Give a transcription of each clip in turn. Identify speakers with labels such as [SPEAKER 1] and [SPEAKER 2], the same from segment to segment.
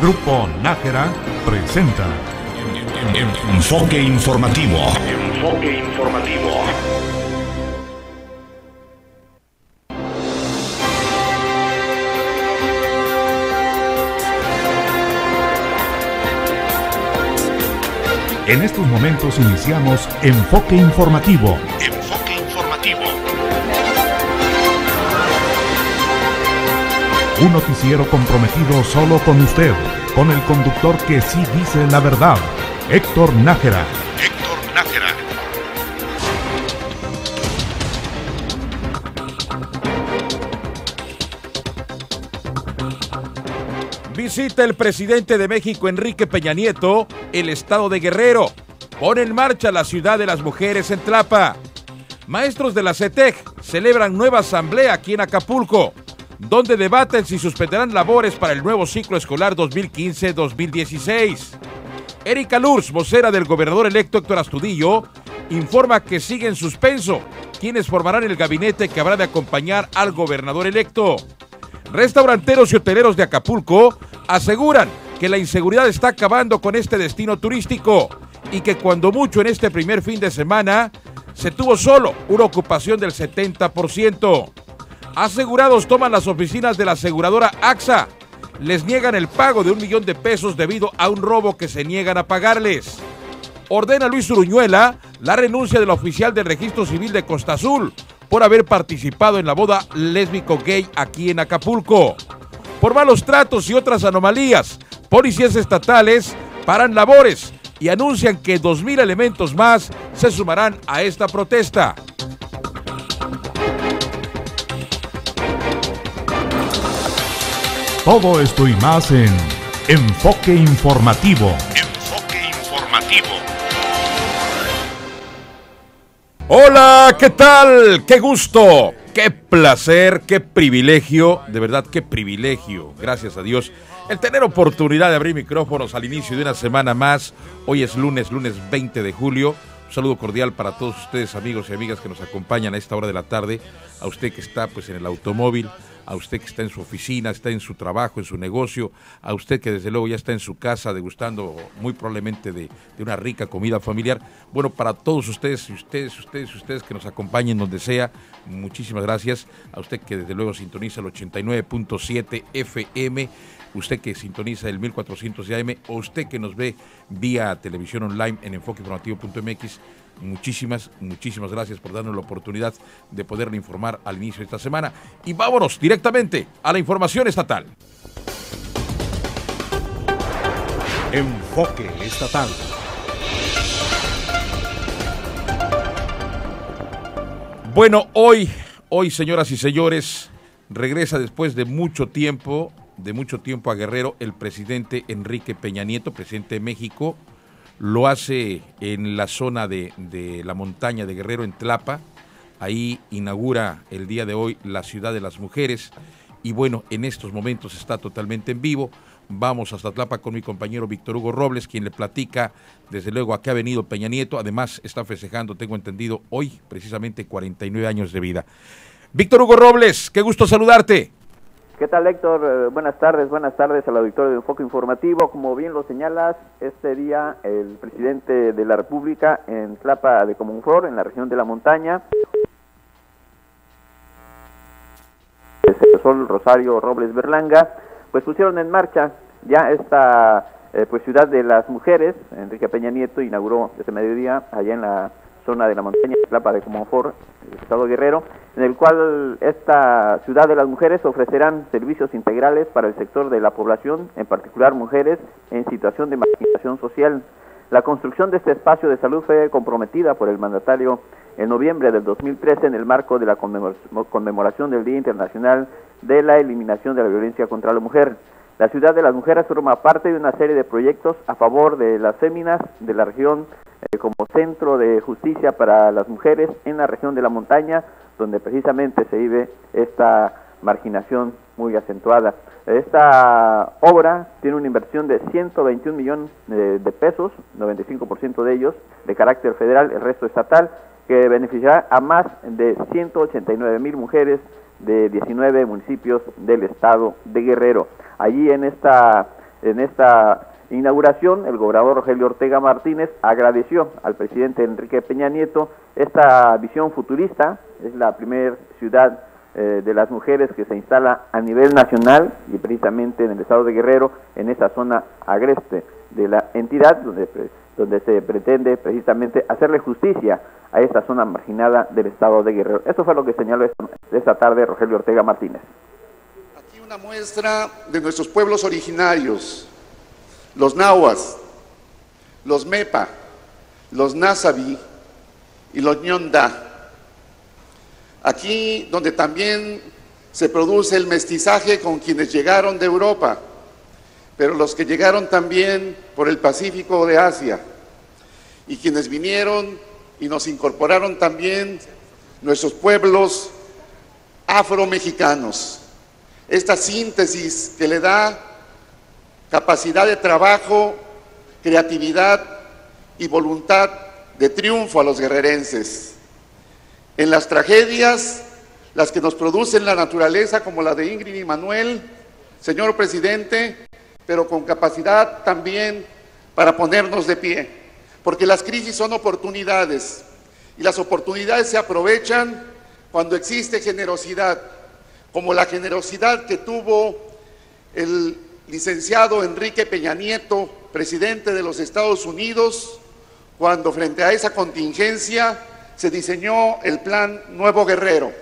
[SPEAKER 1] Grupo Nájera presenta
[SPEAKER 2] Enfoque informativo. Enfoque informativo.
[SPEAKER 1] En estos momentos iniciamos Enfoque informativo.
[SPEAKER 2] Enfoque
[SPEAKER 1] Un noticiero comprometido solo con usted, con el conductor que sí dice la verdad, Héctor Nájera.
[SPEAKER 2] Héctor Nájera.
[SPEAKER 3] Visita el presidente de México, Enrique Peña Nieto, el estado de Guerrero. Pone en marcha la ciudad de las mujeres en Tlapa. Maestros de la CETEC celebran nueva asamblea aquí en Acapulco, donde debaten si suspenderán labores para el nuevo ciclo escolar 2015-2016. Erika Lurs, vocera del gobernador electo Héctor Astudillo, informa que sigue en suspenso quienes formarán el gabinete que habrá de acompañar al gobernador electo. Restauranteros y hoteleros de Acapulco aseguran que la inseguridad está acabando con este destino turístico y que cuando mucho en este primer fin de semana se tuvo solo una ocupación del 70%. Asegurados toman las oficinas de la aseguradora AXA. Les niegan el pago de un millón de pesos debido a un robo que se niegan a pagarles. Ordena Luis Uruñuela la renuncia del oficial del registro civil de Costa Azul por haber participado en la boda lésbico gay aquí en Acapulco. Por malos tratos y otras anomalías, policías estatales paran labores y anuncian que 2.000 elementos más se sumarán a esta protesta.
[SPEAKER 1] Todo esto y más en Enfoque informativo.
[SPEAKER 2] Enfoque informativo.
[SPEAKER 3] Hola, ¿qué tal? ¡Qué gusto! ¡Qué placer! ¡Qué privilegio! De verdad, qué privilegio. Gracias a Dios. El tener oportunidad de abrir micrófonos al inicio de una semana más. Hoy es lunes, lunes 20 de julio. Un saludo cordial para todos ustedes, amigos y amigas que nos acompañan a esta hora de la tarde. A usted que está pues en el automóvil, a usted que está en su oficina, está en su trabajo, en su negocio, a usted que desde luego ya está en su casa degustando muy probablemente de, una rica comida familiar. Bueno, para todos ustedes ustedes, ustedes, ustedes que nos acompañen donde sea, muchísimas gracias. A usted que desde luego sintoniza el 89.7 FM, usted que sintoniza el 1400 de AM o usted que nos ve vía televisión online en enfoqueinformativo.mx. Muchísimas, muchísimas gracias por darnos la oportunidad de poderle informar al inicio de esta semana. Y vámonos directamente a la información estatal.
[SPEAKER 1] Enfoque estatal.
[SPEAKER 3] Bueno, hoy, hoy, señoras y señores, regresa después de mucho tiempo, de mucho tiempo a Guerrero, el presidente Enrique Peña Nieto, presidente de México. Lo hace en la zona de, de la montaña de Guerrero, en Tlapa. Ahí inaugura el día de hoy la ciudad de las mujeres. Y bueno, en estos momentos está totalmente en vivo. Vamos hasta Tlapa con mi compañero Víctor Hugo Robles, quien le platica desde luego a qué ha venido Peña Nieto. Además, está festejando, tengo entendido, hoy precisamente 49 años de vida. Víctor Hugo Robles, qué gusto saludarte.
[SPEAKER 4] ¿Qué tal, Héctor? Eh, buenas tardes, buenas tardes al auditorio de Enfoque Informativo. Como bien lo señalas, este día el presidente de la República en Tlapa de Comunflor, en la región de la montaña, Sol Rosario Robles Berlanga, pues pusieron en marcha ya esta eh, pues ciudad de las mujeres. Enrique Peña Nieto inauguró ese mediodía allá en la zona de la montaña Tlapa de Comonfort, estado Guerrero, en el cual esta ciudad de las mujeres ofrecerán servicios integrales para el sector de la población, en particular mujeres en situación de marginación social. La construcción de este espacio de salud fue comprometida por el mandatario en noviembre del 2013 en el marco de la conmemoración del Día Internacional de la Eliminación de la Violencia contra la Mujer. La ciudad de las mujeres forma parte de una serie de proyectos a favor de las féminas de la región eh, como centro de justicia para las mujeres en la región de la montaña, donde precisamente se vive esta marginación muy acentuada. Esta obra tiene una inversión de 121 millones de, de pesos, 95% de ellos de carácter federal, el resto estatal, que beneficiará a más de 189 mil mujeres de 19 municipios del estado de Guerrero. Allí en esta, en esta inauguración, el gobernador Rogelio Ortega Martínez agradeció al presidente Enrique Peña Nieto esta visión futurista, es la primera ciudad eh, de las mujeres que se instala a nivel nacional y precisamente en el estado de Guerrero, en esa zona agreste de la entidad, donde, donde se pretende precisamente hacerle justicia a esta zona marginada del estado de Guerrero. Esto fue lo que señaló esta tarde Rogelio Ortega Martínez.
[SPEAKER 5] Aquí una muestra de nuestros pueblos originarios, los nahuas, los mepa, los nasabi y los ñonda. Aquí donde también se produce el mestizaje con quienes llegaron de Europa, pero los que llegaron también por el Pacífico de Asia y quienes vinieron y nos incorporaron también nuestros pueblos afromexicanos. Esta síntesis que le da capacidad de trabajo, creatividad y voluntad de triunfo a los guerrerenses. En las tragedias, las que nos producen la naturaleza, como la de Ingrid y Manuel, señor presidente, pero con capacidad también para ponernos de pie, porque las crisis son oportunidades y las oportunidades se aprovechan cuando existe generosidad, como la generosidad que tuvo el licenciado Enrique Peña Nieto, presidente de los Estados Unidos, cuando frente a esa contingencia se diseñó el plan Nuevo Guerrero.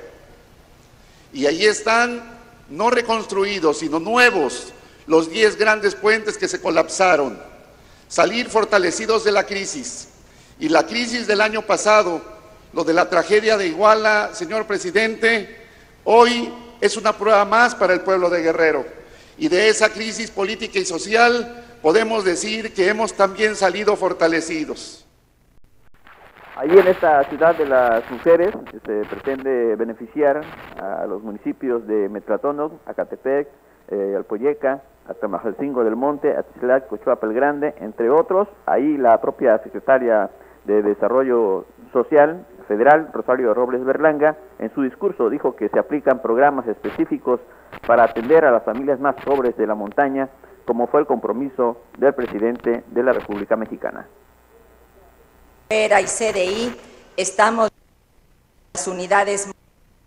[SPEAKER 5] Y ahí están, no reconstruidos, sino nuevos, los 10 grandes puentes que se colapsaron, salir fortalecidos de la crisis. Y la crisis del año pasado, lo de la tragedia de Iguala, señor presidente, hoy es una prueba más para el pueblo de Guerrero. Y de esa crisis política y social podemos decir que hemos también salido fortalecidos.
[SPEAKER 4] Allí en esta ciudad de las mujeres se pretende beneficiar a los municipios de Metlatono, Acatepec, eh, Alpoyeca, Atamajalcingo del Monte, Atizlac, Cochuapa el Grande, entre otros. Ahí la propia secretaria de Desarrollo Social Federal, Rosario Robles Berlanga, en su discurso dijo que se aplican programas específicos para atender a las familias más pobres de la montaña, como fue el compromiso del presidente de la República Mexicana.
[SPEAKER 6] y CDI estamos las unidades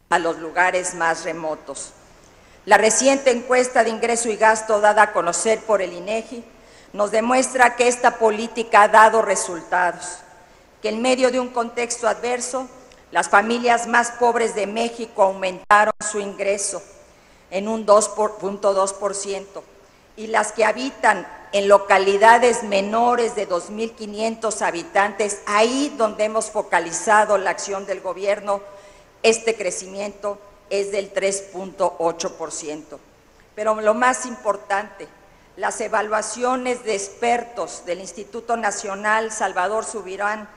[SPEAKER 6] a los lugares más remotos. La reciente encuesta de ingreso y gasto dada a conocer por el INEGI nos demuestra que esta política ha dado resultados, que en medio de un contexto adverso, las familias más pobres de México aumentaron su ingreso en un 2.2% y las que habitan en localidades menores de 2.500 habitantes, ahí donde hemos focalizado la acción del gobierno, este crecimiento es del 3.8%. Pero lo más importante, las evaluaciones de expertos del Instituto Nacional Salvador Subirán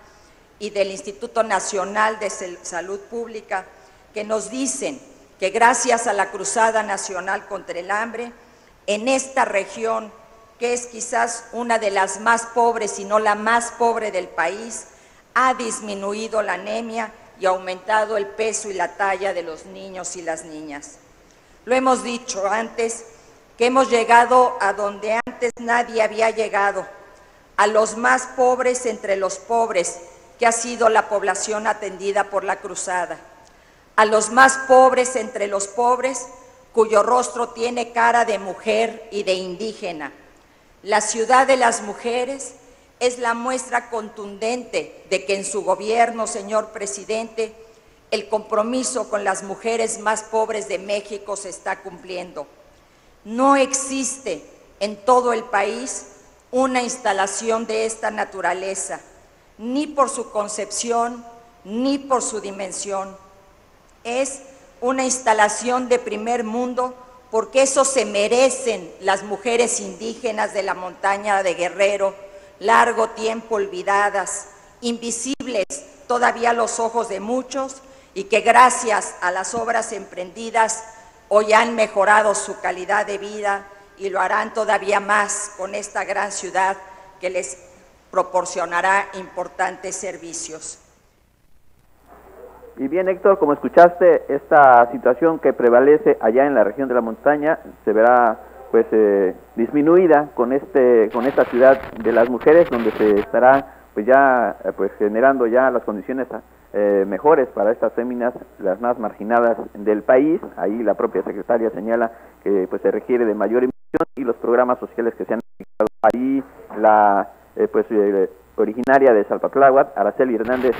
[SPEAKER 6] y del Instituto Nacional de Salud Pública, que nos dicen que gracias a la Cruzada Nacional contra el Hambre, en esta región, que es quizás una de las más pobres, si no la más pobre del país, ha disminuido la anemia y aumentado el peso y la talla de los niños y las niñas. Lo hemos dicho antes, que hemos llegado a donde antes nadie había llegado, a los más pobres entre los pobres, que ha sido la población atendida por la cruzada a los más pobres entre los pobres, cuyo rostro tiene cara de mujer y de indígena. La ciudad de las mujeres es la muestra contundente de que en su gobierno, señor presidente, el compromiso con las mujeres más pobres de México se está cumpliendo. No existe en todo el país una instalación de esta naturaleza, ni por su concepción, ni por su dimensión. Es una instalación de primer mundo porque eso se merecen las mujeres indígenas de la montaña de Guerrero, largo tiempo olvidadas, invisibles todavía a los ojos de muchos y que gracias a las obras emprendidas hoy han mejorado su calidad de vida y lo harán todavía más con esta gran ciudad que les proporcionará importantes servicios.
[SPEAKER 4] Y bien, Héctor, como escuchaste, esta situación que prevalece allá en la región de la montaña se verá pues eh, disminuida con este con esta ciudad de las mujeres donde se estará pues ya eh, pues generando ya las condiciones eh, mejores para estas féminas las más marginadas del país ahí la propia secretaria señala que pues se requiere de mayor inversión y los programas sociales que se han ahí la pues originaria de Salpatláhuac, Araceli Hernández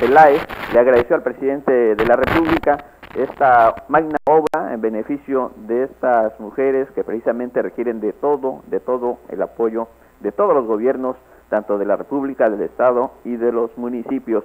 [SPEAKER 4] Peláez, le agradeció al presidente de la República esta magna obra en beneficio de estas mujeres que precisamente requieren de todo, de todo el apoyo de todos los gobiernos, tanto de la República, del Estado y de los municipios.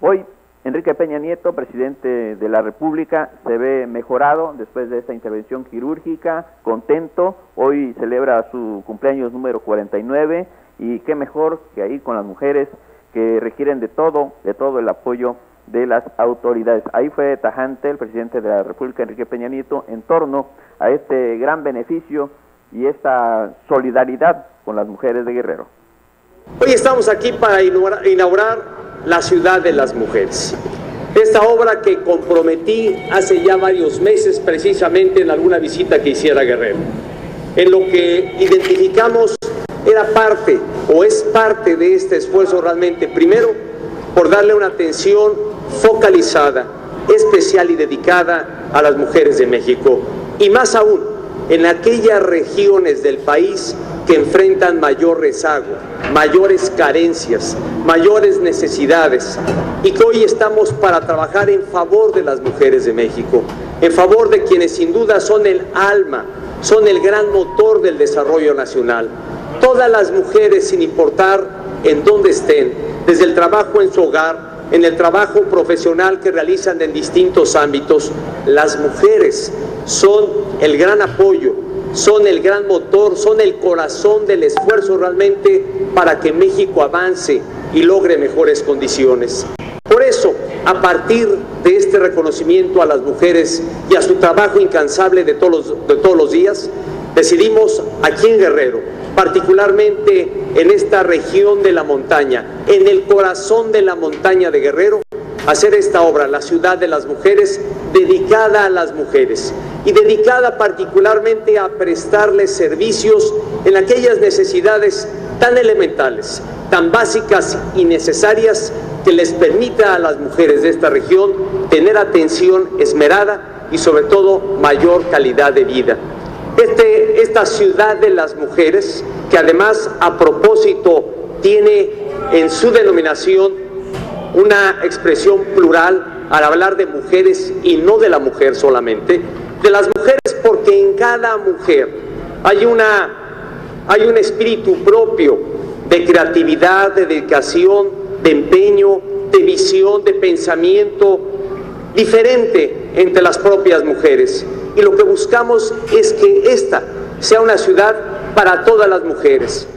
[SPEAKER 4] Hoy Enrique Peña Nieto, presidente de la República, se ve mejorado después de esta intervención quirúrgica, contento. Hoy celebra su cumpleaños número 49 y qué mejor que ahí con las mujeres que requieren de todo, de todo el apoyo de las autoridades. Ahí fue tajante el presidente de la República, Enrique Peña Nieto, en torno a este gran beneficio y esta solidaridad con las mujeres de Guerrero.
[SPEAKER 7] Hoy estamos aquí para inaugurar la ciudad de las mujeres. Esta obra que comprometí hace ya varios meses precisamente en alguna visita que hiciera Guerrero. En lo que identificamos era parte o es parte de este esfuerzo realmente, primero, por darle una atención focalizada, especial y dedicada a las mujeres de México. Y más aún en aquellas regiones del país que enfrentan mayor rezago, mayores carencias, mayores necesidades y que hoy estamos para trabajar en favor de las mujeres de México, en favor de quienes sin duda son el alma, son el gran motor del desarrollo nacional. Todas las mujeres, sin importar en dónde estén, desde el trabajo en su hogar, en el trabajo profesional que realizan en distintos ámbitos, las mujeres son el gran apoyo, son el gran motor, son el corazón del esfuerzo realmente para que México avance y logre mejores condiciones. Por eso, a partir de este reconocimiento a las mujeres y a su trabajo incansable de todos los, días, decidimos aquí en Guerrero, particularmente en esta región de la montaña, en el corazón de la montaña de Guerrero, hacer esta obra, la ciudad de las mujeres, dedicada a las mujeres y dedicada particularmente a prestarles servicios en aquellas necesidades tan elementales, tan básicas y necesarias que les permita a las mujeres de esta región tener atención esmerada y sobre todo mayor calidad de vida. Este, esta ciudad de las mujeres, que además a propósito tiene en su denominación una expresión plural al hablar de mujeres y no de la mujer solamente, de las mujeres porque en cada mujer hay, una, hay un espíritu propio de creatividad, de dedicación, de empeño, de visión, de pensamiento diferente entre las propias mujeres y lo que buscamos es que esta sea una ciudad para todas las mujeres.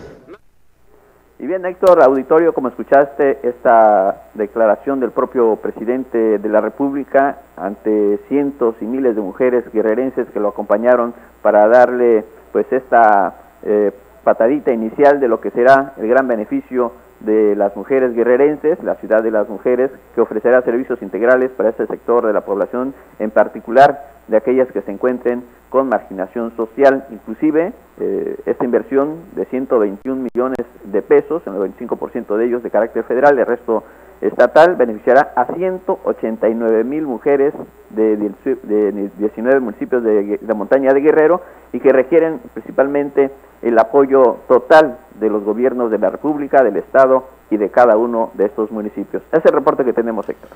[SPEAKER 4] Y bien, Héctor, auditorio, como escuchaste esta declaración del propio presidente de la República ante cientos y miles de mujeres guerrerenses que lo acompañaron para darle pues esta eh, patadita inicial de lo que será el gran beneficio de las mujeres guerrerenses, la ciudad de las mujeres, que ofrecerá servicios integrales para este sector de la población, en particular de aquellas que se encuentren con marginación social. Inclusive, eh, esta inversión de 121 millones de pesos, el 95% de ellos de carácter federal, el resto estatal, beneficiará a 189 mil mujeres de, 19 municipios de, de montaña de Guerrero y que requieren principalmente el apoyo total de los gobiernos de la República, del Estado y de cada uno de estos municipios. Es el reporte que tenemos, Héctor.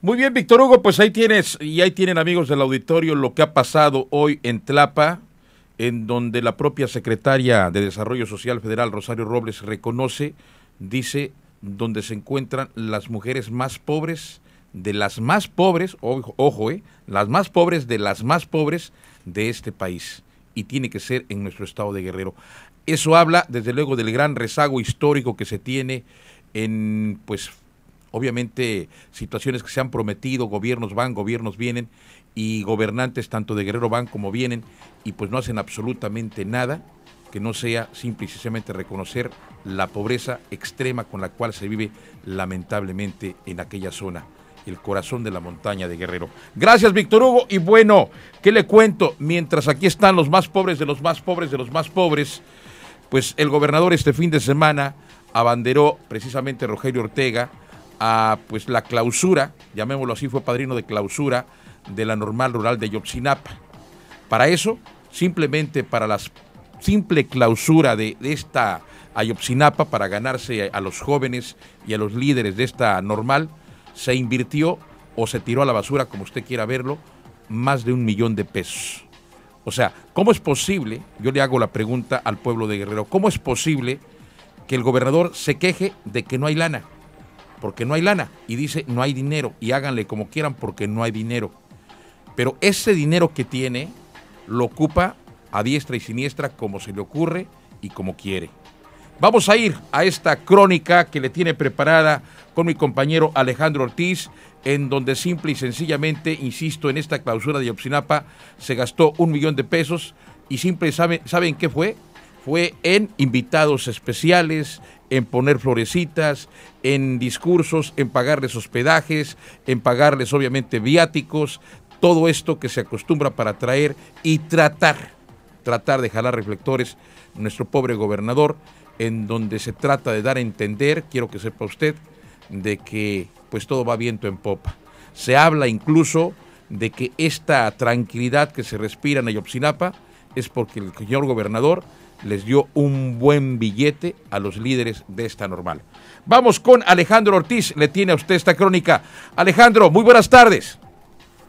[SPEAKER 3] Muy bien, Víctor Hugo, pues ahí tienes, y ahí tienen amigos del auditorio lo que ha pasado hoy en Tlapa, en donde la propia secretaria de Desarrollo Social Federal, Rosario Robles, reconoce, dice, donde se encuentran las mujeres más pobres, de las más pobres, ojo, ojo eh, las más pobres de las más pobres de este país. Y tiene que ser en nuestro estado de Guerrero. Eso habla, desde luego, del gran rezago histórico que se tiene en, pues, obviamente situaciones que se han prometido, gobiernos van, gobiernos vienen y gobernantes tanto de Guerrero van como vienen y pues no hacen absolutamente nada que no sea simple y sencillamente reconocer la pobreza extrema con la cual se vive lamentablemente en aquella zona. el corazón de la montaña de Guerrero. Gracias, Víctor Hugo. Y bueno, ¿qué le cuento? Mientras aquí están los más pobres de los más pobres de los más pobres, pues el gobernador este fin de semana abanderó precisamente Rogelio Ortega a pues la clausura, llamémoslo así, fue padrino de clausura de la normal rural de Yotzinapa. Para eso, simplemente para la simple clausura de, esta Ayotzinapa, para ganarse a los jóvenes y a los líderes de esta normal, se invirtió o se tiró a la basura, como usted quiera verlo, más de un millón de pesos. O sea, ¿cómo es posible, yo le hago la pregunta al pueblo de Guerrero, ¿cómo es posible que el gobernador se queje de que no hay lana? Porque no hay lana y dice no hay dinero y háganle como quieran porque no hay dinero. Pero ese dinero que tiene lo ocupa a diestra y siniestra como se le ocurre y como quiere. Vamos a ir a esta crónica que le tiene preparada con mi compañero Alejandro Ortiz, en donde simple y sencillamente, insisto, en esta clausura de Yopsinapa se gastó un millón de pesos y simple, ¿saben, ¿saben qué fue? Fue en invitados especiales, en poner florecitas, en discursos, en pagarles hospedajes, en pagarles obviamente viáticos, todo esto que se acostumbra para traer y tratar, tratar de jalar reflectores nuestro pobre gobernador en donde se trata de dar a entender, quiero que sepa usted, de que pues todo va viento en popa. Se habla incluso de que esta tranquilidad que se respira en Ayotzinapa es porque el señor gobernador les dio un buen billete a los líderes de esta normal. Vamos con Alejandro Ortiz, le tiene a usted esta crónica. Alejandro, muy buenas tardes.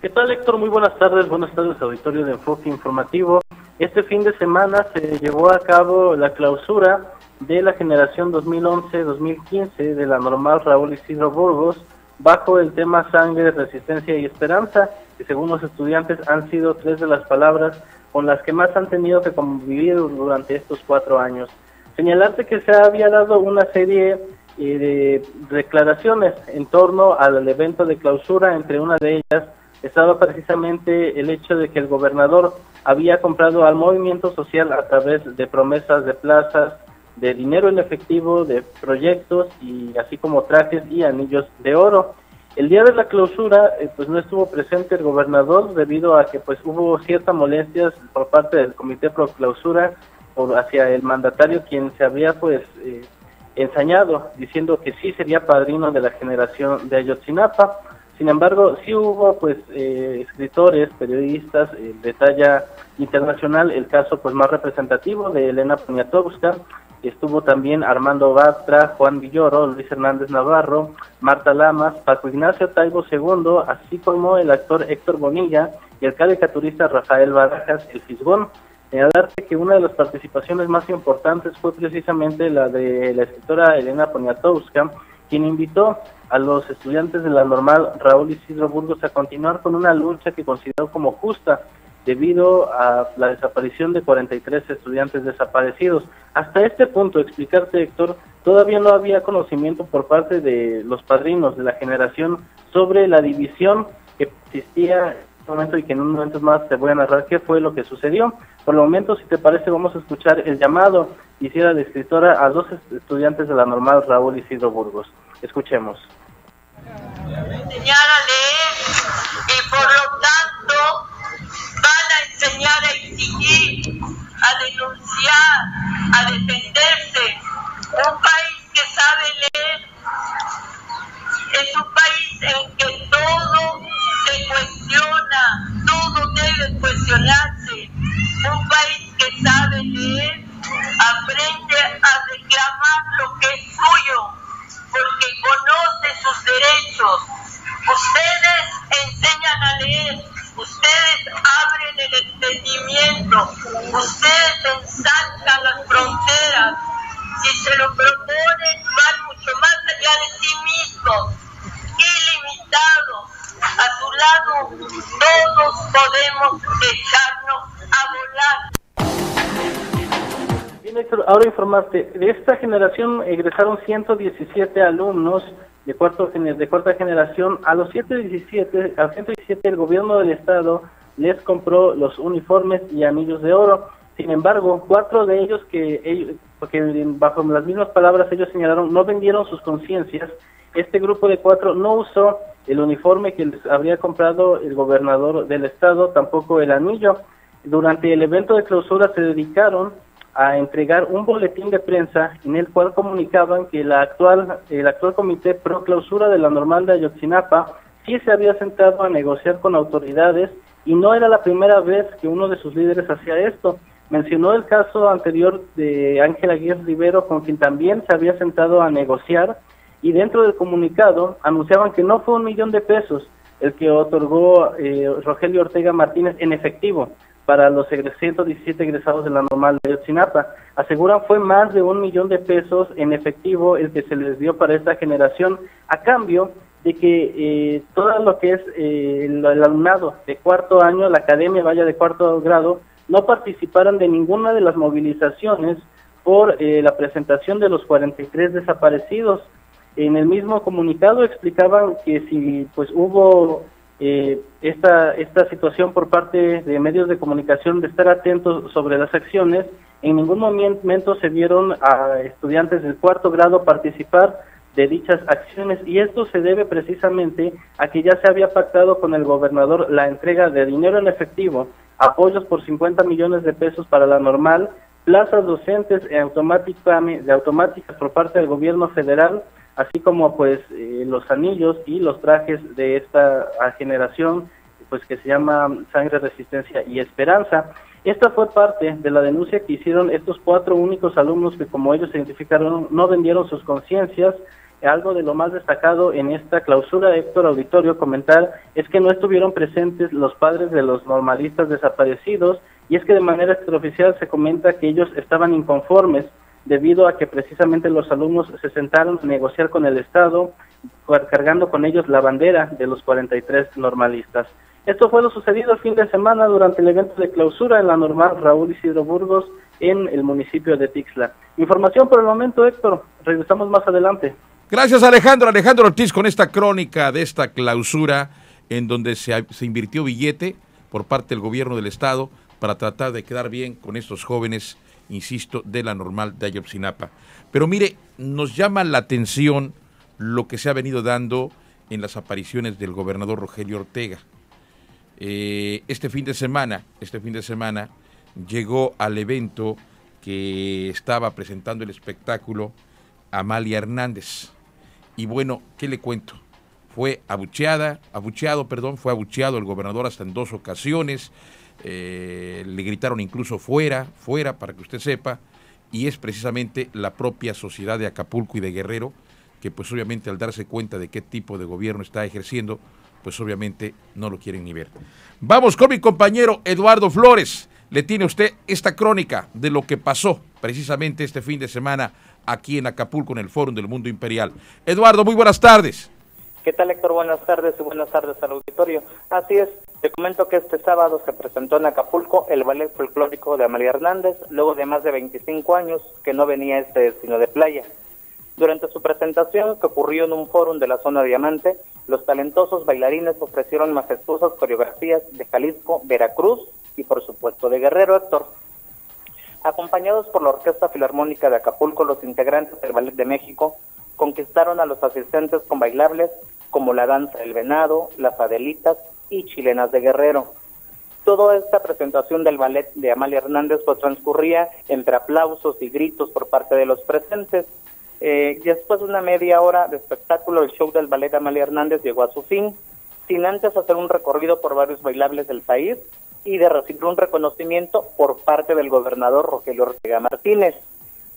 [SPEAKER 8] ¿Qué tal, Héctor? Muy buenas tardes, buenas tardes, auditorio de Enfoque Informativo. Este fin de semana se llevó a cabo la clausura de la generación 2011-2015 de la normal Raúl Isidro Burgos bajo el tema sangre, resistencia y esperanza, que según los estudiantes han sido tres de las palabras con las que más han tenido que convivir durante estos cuatro años. Señalarte que se había dado una serie eh, de declaraciones en torno al evento de clausura, entre una de ellas estaba precisamente el hecho de que el gobernador había comprado al movimiento social a través de promesas de plazas, de dinero en efectivo, de proyectos y así como trajes y anillos de oro. El día de la clausura, eh, pues no estuvo presente el gobernador debido a que pues hubo ciertas molestias por parte del comité pro clausura por hacia el mandatario quien se había pues eh, ensañado diciendo que sí sería padrino de la generación de Ayotzinapa. Sin embargo, sí hubo pues eh, escritores, periodistas de talla internacional, el caso pues más representativo de Elena Poniatowska, estuvo también Armando Bastra, Juan Villoro, Luis Hernández Navarro, Marta Lamas, Paco Ignacio Taibo II, así como el actor Héctor Bonilla y el caricaturista Rafael Barajas, el Fisgón. Señalarte que una de las participaciones más importantes fue precisamente la de la escritora Elena Poniatowska, quien invitó a los estudiantes de la normal Raúl Isidro Burgos a continuar con una lucha que consideró como justa debido a la desaparición de 43 estudiantes desaparecidos. Hasta este punto, explicarte, Héctor, todavía no había conocimiento por parte de los padrinos de la generación sobre la división que existía en este momento y que en un momento más te voy a narrar qué fue lo que sucedió. Por el momento, si te parece, vamos a escuchar el llamado hiciera la escritora a dos estudiantes de la normal Raúl Isidro Burgos. Escuchemos.
[SPEAKER 9] Enseñar a leer y por lo tanto van a enseñar a exigir, a denunciar, a defenderse. Un país que sabe leer es un país en que todo se cuestiona, todo debe cuestionarse. Un país que sabe leer reclamar lo que es suyo, porque conoce sus derechos. Ustedes
[SPEAKER 8] informarte, de esta generación egresaron 117 alumnos de, cuarto, de cuarta generación, a los 117, al 117 el gobierno del estado les compró los uniformes y anillos de oro. Sin embargo, cuatro de ellos que ellos, porque bajo las mismas palabras ellos señalaron, no vendieron sus conciencias. Este grupo de cuatro no usó el uniforme que les habría comprado el gobernador del estado, tampoco el anillo. Durante el evento de clausura se dedicaron a entregar un boletín de prensa en el cual comunicaban que la actual, el actual comité pro clausura de la normal de Ayotzinapa sí se había sentado a negociar con autoridades y no era la primera vez que uno de sus líderes hacía esto. Mencionó el caso anterior de Ángela Aguirre Rivero, con quien también se había sentado a negociar, y dentro del comunicado anunciaban que no fue un millón de pesos el que otorgó eh, Rogelio Ortega Martínez en efectivo para los 117 egresados de la normal de Sinapa. Aseguran fue más de un millón de pesos en efectivo el que se les dio para esta generación, a cambio de que eh, todo lo que es eh, el, alumnado de cuarto año, la academia vaya de cuarto grado, no participaran de ninguna de las movilizaciones por eh, la presentación de los 43 desaparecidos. En el mismo comunicado explicaban que si pues hubo esta, esta situación por parte de medios de comunicación de estar atentos sobre las acciones, en ningún momento se vieron a estudiantes del cuarto grado participar de dichas acciones y esto se debe precisamente a que ya se había pactado con el gobernador la entrega de dinero en efectivo, apoyos por 50 millones de pesos para la normal, plazas docentes de automáticas por parte del gobierno federal, así como pues eh, los anillos y los trajes de esta generación pues que se llama Sangre, Resistencia y Esperanza. Esta fue parte de la denuncia que hicieron estos cuatro únicos alumnos que como ellos identificaron no vendieron sus conciencias, algo de lo más destacado en esta clausura Héctor Auditorio comentar es que no estuvieron presentes los padres de los normalistas desaparecidos y es que de manera extraoficial se comenta que ellos estaban inconformes debido a que precisamente los alumnos se sentaron a negociar con el Estado cargando con ellos la bandera de los 43 normalistas. Esto fue lo sucedido el fin de semana durante el evento de clausura en la normal Raúl Isidro Burgos en el municipio de Tixla. Información por el momento, Héctor. Regresamos más adelante.
[SPEAKER 3] Gracias Alejandro, Alejandro Ortiz con esta crónica de esta clausura en donde se, se, invirtió billete por parte del gobierno del estado para tratar de quedar bien con estos jóvenes, insisto, de la normal de Ayotzinapa. Pero mire, nos llama la atención lo que se ha venido dando en las apariciones del gobernador Rogelio Ortega. Eh, este fin de semana, este fin de semana llegó al evento que estaba presentando el espectáculo Amalia Hernández. Y bueno, ¿qué le cuento? Fue abucheada, abucheado, perdón, fue abucheado el gobernador hasta en dos ocasiones. Eh, le gritaron incluso fuera, fuera, para que usted sepa. Y es precisamente la propia sociedad de Acapulco y de Guerrero que pues obviamente al darse cuenta de qué tipo de gobierno está ejerciendo, pues obviamente no lo quieren ni ver. Vamos con mi compañero Eduardo Flores. Le tiene usted esta crónica de lo que pasó precisamente este fin de semana aquí en Acapulco, en el Fórum del Mundo Imperial. Eduardo, muy buenas tardes.
[SPEAKER 10] ¿Qué tal, Héctor? Buenas tardes y buenas tardes al auditorio. Así es, te comento que este sábado se presentó en Acapulco el ballet folclórico de Amalia Hernández, luego de más de 25 años que no venía este destino de playa. Durante su presentación, que ocurrió en un fórum de la zona Diamante, los talentosos bailarines ofrecieron majestuosas coreografías de Jalisco, Veracruz y por supuesto de Guerrero, Héctor. Acompañados por la Orquesta Filarmónica de Acapulco, los integrantes del Ballet de México conquistaron a los asistentes con bailables como la danza del venado, las adelitas y chilenas de Guerrero. Toda esta presentación del ballet de Amalia Hernández pues transcurría entre aplausos y gritos por parte de los presentes. Eh, después de una media hora de espectáculo, el show del ballet de Amalia Hernández llegó a su fin, sin antes hacer un recorrido por varios bailables del país y de recibir un reconocimiento por parte del gobernador Rogelio Ortega Martínez.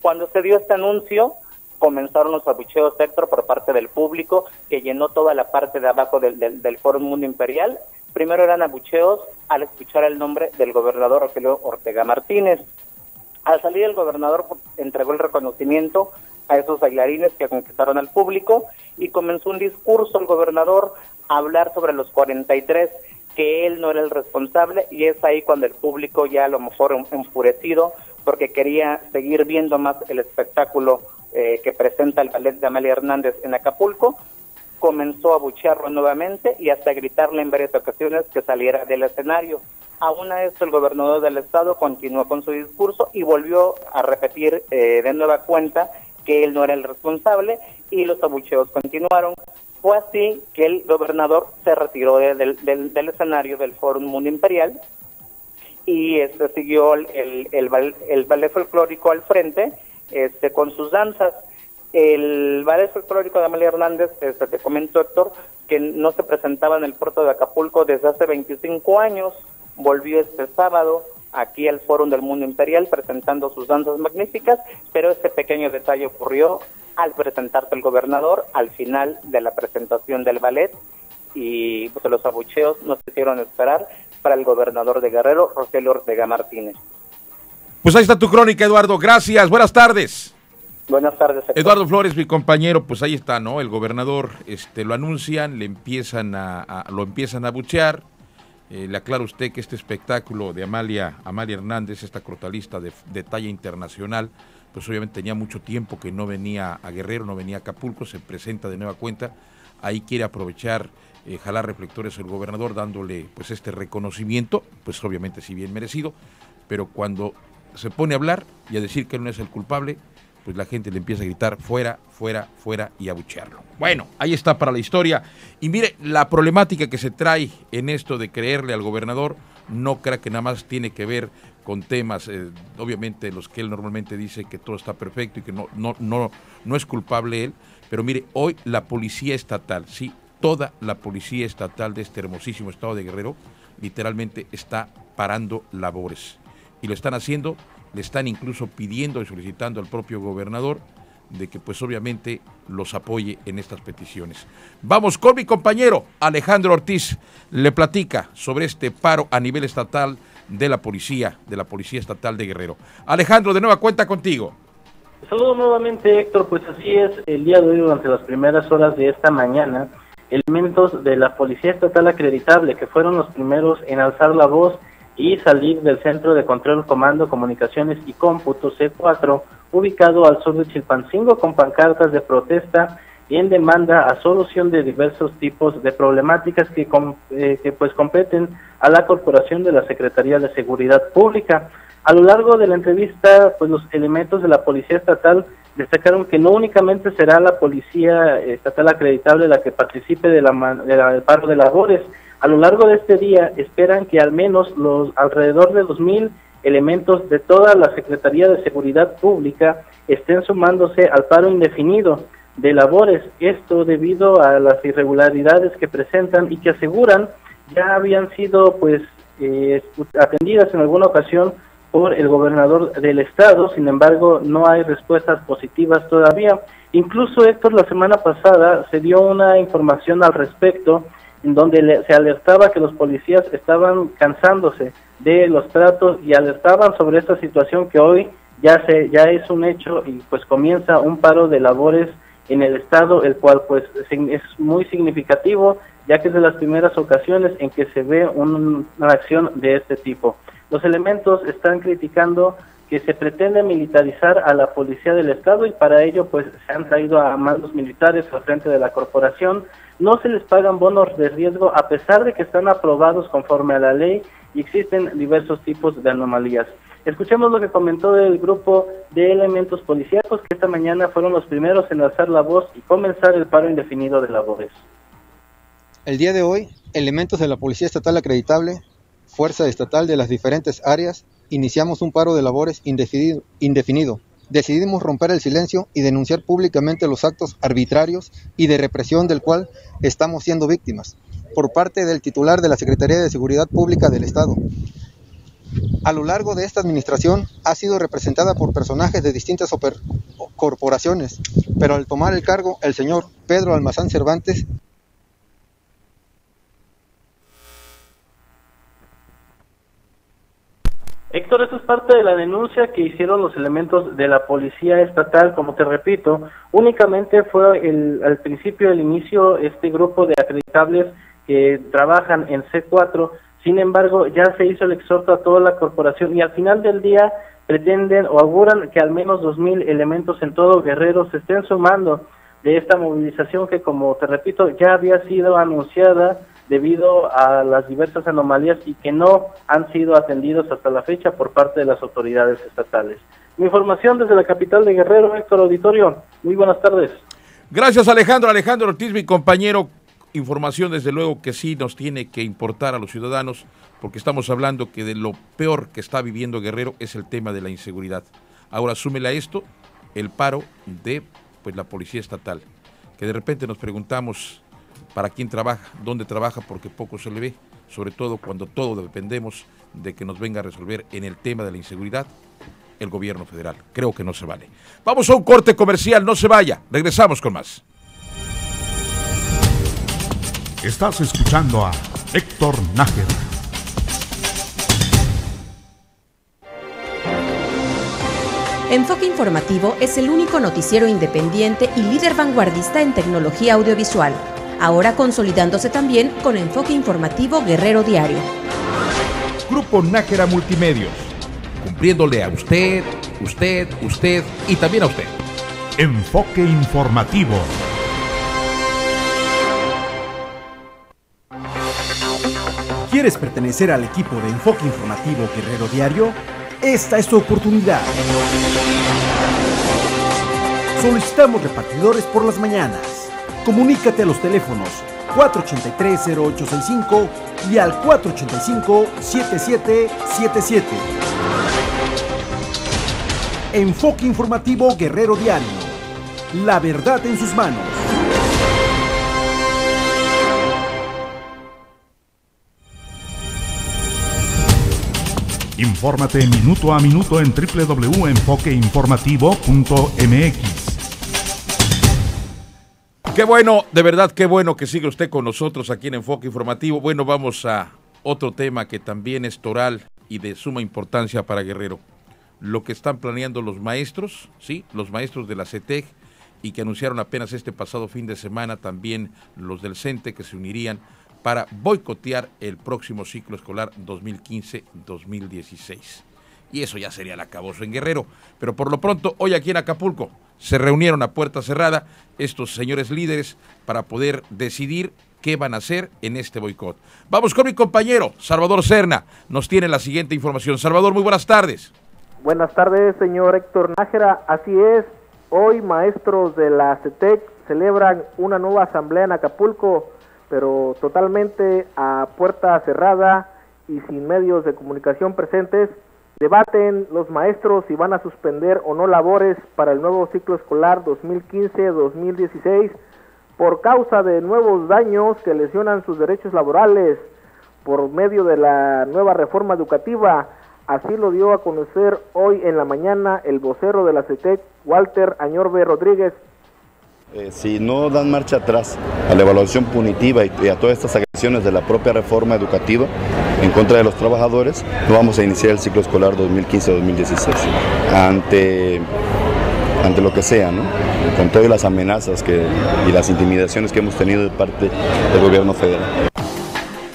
[SPEAKER 10] Cuando se dio este anuncio, comenzaron los abucheos sector por parte del público que llenó toda la parte de abajo del, del, Foro Mundo Imperial. Primero eran abucheos al escuchar el nombre del gobernador Rogelio Ortega Martínez. Al salir el gobernador entregó el reconocimiento a esos bailarines que conquistaron al público y comenzó un discurso el gobernador a hablar sobre los 43 que él no era el responsable y es ahí cuando el público ya a lo mejor enfurecido porque quería seguir viendo más el espectáculo eh, que presenta el ballet de Amalia Hernández en Acapulco, comenzó a buchearlo nuevamente y hasta gritarle en varias ocasiones que saliera del escenario. Aún a esto el gobernador del estado continuó con su discurso y volvió a repetir eh, de nueva cuenta que él no era el responsable y los abucheos continuaron Fue así que el gobernador se retiró de- del, escenario del Foro Mundo Imperial y este siguió el, el ballet folclórico al frente este, con sus danzas. El ballet folclórico de Amalia Hernández, este, te comento Héctor, que no se presentaba en el puerto de Acapulco desde hace 25 años, volvió este sábado aquí al Fórum del Mundo Imperial presentando sus danzas magníficas, pero este pequeño detalle ocurrió al presentarse el gobernador al final de la presentación del ballet y pues, los abucheos no se hicieron esperar para el gobernador de Guerrero, Rogelio Ortega Martínez.
[SPEAKER 3] Pues ahí está tu crónica, Eduardo. Gracias. Buenas tardes.
[SPEAKER 10] Buenas tardes. Héctor.
[SPEAKER 3] Eduardo Flores, mi compañero, pues ahí está, ¿no? El gobernador este, lo anuncian, le empiezan a, a- lo empiezan a buchear. Eh, le aclaro a usted que este espectáculo de Amalia, Amalia Hernández, esta crotalista de, de talla internacional, pues obviamente tenía mucho tiempo que no venía a Guerrero, no venía a Acapulco, se presenta de nueva cuenta. Ahí quiere aprovechar, eh, jalar reflectores el gobernador, dándole pues este reconocimiento, pues obviamente sí bien merecido, pero cuando se pone a hablar y a decir que él no es el culpable, pues la gente le empieza a gritar fuera, fuera, fuera y a buchearlo. Bueno, ahí está para la historia. Y mire, la problemática que se trae en esto de creerle al gobernador, no crea que nada más tiene que ver con temas, eh, obviamente los que él normalmente dice que todo está perfecto y que no, no, no, no es culpable él, pero mire, hoy la policía estatal, sí, toda la policía estatal de este hermosísimo estado de Guerrero, literalmente está parando labores. Y lo están haciendo, le están incluso pidiendo y solicitando al propio gobernador de que pues obviamente los apoye en estas peticiones. Vamos con mi compañero Alejandro Ortiz, le platica sobre este paro a nivel estatal de la policía, de la Policía Estatal de Guerrero. Alejandro, de nueva cuenta contigo.
[SPEAKER 8] Saludo nuevamente, Héctor. Pues así es, el día de hoy, durante las primeras horas de esta mañana, elementos de la Policía Estatal Acreditable, que fueron los primeros en alzar la voz y salir del Centro de Control, Comando, Comunicaciones y Cómputo C4, ubicado al sur de Chilpancingo, con pancartas de protesta y en demanda a solución de diversos tipos de problemáticas eh, que pues competen a la Corporación de la Secretaría de Seguridad Pública. A lo largo de la entrevista, pues los elementos de la Policía Estatal destacaron que no únicamente será la Policía Estatal acreditable la que participe de la, de la- del paro de labores. A lo largo de este día esperan que al menos los alrededor de 2.000 elementos de toda la Secretaría de Seguridad Pública estén sumándose al paro indefinido de labores. Esto debido a las irregularidades que presentan y que aseguran ya habían sido pues eh, atendidas en alguna ocasión por el gobernador del estado, sin embargo no hay respuestas positivas todavía. Incluso Héctor la semana pasada se dio una información al respecto en donde se alertaba que los policías estaban cansándose de los tratos y alertaban sobre esta situación que hoy ya se ya es un hecho y pues comienza un paro de labores en el estado el cual pues es muy significativo ya que es de las primeras ocasiones en que se ve un- una acción de este tipo. Los elementos están criticando que se pretende militarizar a la policía del estado y para ello pues se han traído a mandos militares al frente de la corporación. No se les pagan bonos de riesgo a pesar de que están aprobados conforme a la ley y existen diversos tipos de anomalías. Escuchemos lo que comentó el grupo de elementos policíacos que esta mañana fueron los primeros en alzar la voz y comenzar el paro indefinido de labores.
[SPEAKER 11] El día de hoy, elementos de la Policía Estatal Acreditable, Fuerza Estatal de las diferentes áreas, iniciamos un paro de labores indefinido. indefinido. Decidimos romper el silencio y denunciar públicamente los actos arbitrarios y de represión del cual estamos siendo víctimas por parte del titular de la Secretaría de Seguridad Pública del Estado. A lo largo de esta administración ha sido representada por personajes de distintas corporaciones, pero al tomar el cargo el señor Pedro Almazán Cervantes
[SPEAKER 8] Héctor, eso es parte de la denuncia que hicieron los elementos de la policía estatal, como te repito, únicamente fue el, al principio del inicio este grupo de acreditables que trabajan en C4, sin embargo ya se hizo el exhorto a toda la corporación y al final del día pretenden o auguran que al menos 2.000 elementos en todo Guerrero se estén sumando de esta movilización que, como te repito, ya había sido anunciada debido a las diversas anomalías y que no han sido atendidos hasta la fecha por parte de las autoridades estatales. Mi información desde la capital de Guerrero, Héctor Auditorio. Muy buenas tardes.
[SPEAKER 3] Gracias Alejandro, Alejandro Ortiz, mi compañero. Información desde luego que sí nos tiene que importar a los ciudadanos porque estamos hablando que de lo peor que está viviendo Guerrero es el tema de la inseguridad. Ahora súmela esto el paro de pues la policía estatal, que de repente nos preguntamos para quién trabaja, dónde trabaja, porque poco se le ve, sobre todo cuando todo dependemos de que nos venga a resolver en el tema de la inseguridad el gobierno federal. Creo que no se vale. Vamos a un corte comercial, no se vaya, regresamos con más.
[SPEAKER 1] Estás escuchando a Héctor Nájera.
[SPEAKER 12] Enfoque Informativo es el único noticiero independiente y líder vanguardista en tecnología audiovisual, ahora consolidándose también con Enfoque Informativo Guerrero Diario.
[SPEAKER 3] Grupo Nájera Multimedios, cumpliéndole a usted, usted, usted y también a usted.
[SPEAKER 1] Enfoque Informativo.
[SPEAKER 13] ¿Quieres pertenecer al equipo de Enfoque Informativo Guerrero Diario? Esta es tu oportunidad. Solicitamos repartidores por las mañanas. Comunícate a los teléfonos 483-0865 y al 485-7777. Enfoque Informativo Guerrero Diario. La verdad en sus manos.
[SPEAKER 1] Infórmate minuto a minuto en www.enfoqueinformativo.mx.
[SPEAKER 3] Qué bueno, de verdad, qué bueno que sigue usted con nosotros aquí en Enfoque Informativo. Bueno, vamos a otro tema que también es toral y de suma importancia para Guerrero. Lo que están planeando los maestros, ¿sí? Los maestros de la CETEC y que anunciaron apenas este pasado fin de semana también los del CENTE que se unirían para boicotear el próximo ciclo escolar 2015-2016. Y eso ya sería el acaboso en Guerrero. Pero por lo pronto, hoy aquí en Acapulco se reunieron a puerta cerrada estos señores líderes para poder decidir qué van a hacer en este boicot. Vamos con mi compañero Salvador Serna. Nos tiene la siguiente información. Salvador, muy buenas tardes.
[SPEAKER 14] Buenas tardes, señor Héctor Nájera. Así es, hoy maestros de la CETEC celebran una nueva asamblea en Acapulco pero totalmente a puerta cerrada y sin medios de comunicación presentes, debaten los maestros si van a suspender o no labores para el nuevo ciclo escolar 2015-2016 por causa de nuevos daños que lesionan sus derechos laborales por medio de la nueva reforma educativa. Así lo dio a conocer hoy en la mañana el vocero de la CETEC, Walter Añorbe Rodríguez,
[SPEAKER 15] eh, si no dan marcha atrás a la evaluación punitiva y, a todas estas agresiones de la propia reforma educativa en contra de los trabajadores, no vamos a iniciar el ciclo escolar 2015-2016 ante, ante lo que sea, ¿no? con todas las amenazas que, y las intimidaciones que hemos tenido de parte del gobierno federal.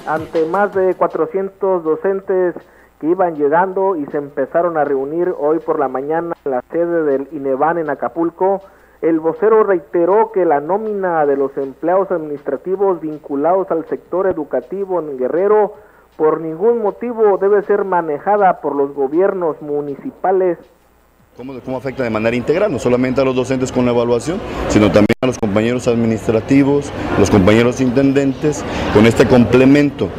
[SPEAKER 14] Ante más de 400 docentes que iban llegando y se empezaron a reunir hoy por la mañana en la sede del INEVAN en Acapulco, el vocero reiteró que la nómina de los empleados administrativos vinculados al sector educativo en Guerrero por ningún motivo debe ser manejada por los gobiernos municipales.
[SPEAKER 15] ¿Cómo, ¿Cómo, afecta de manera integral? No solamente a los docentes con la evaluación, sino también a los compañeros administrativos, los compañeros intendentes, con este complemento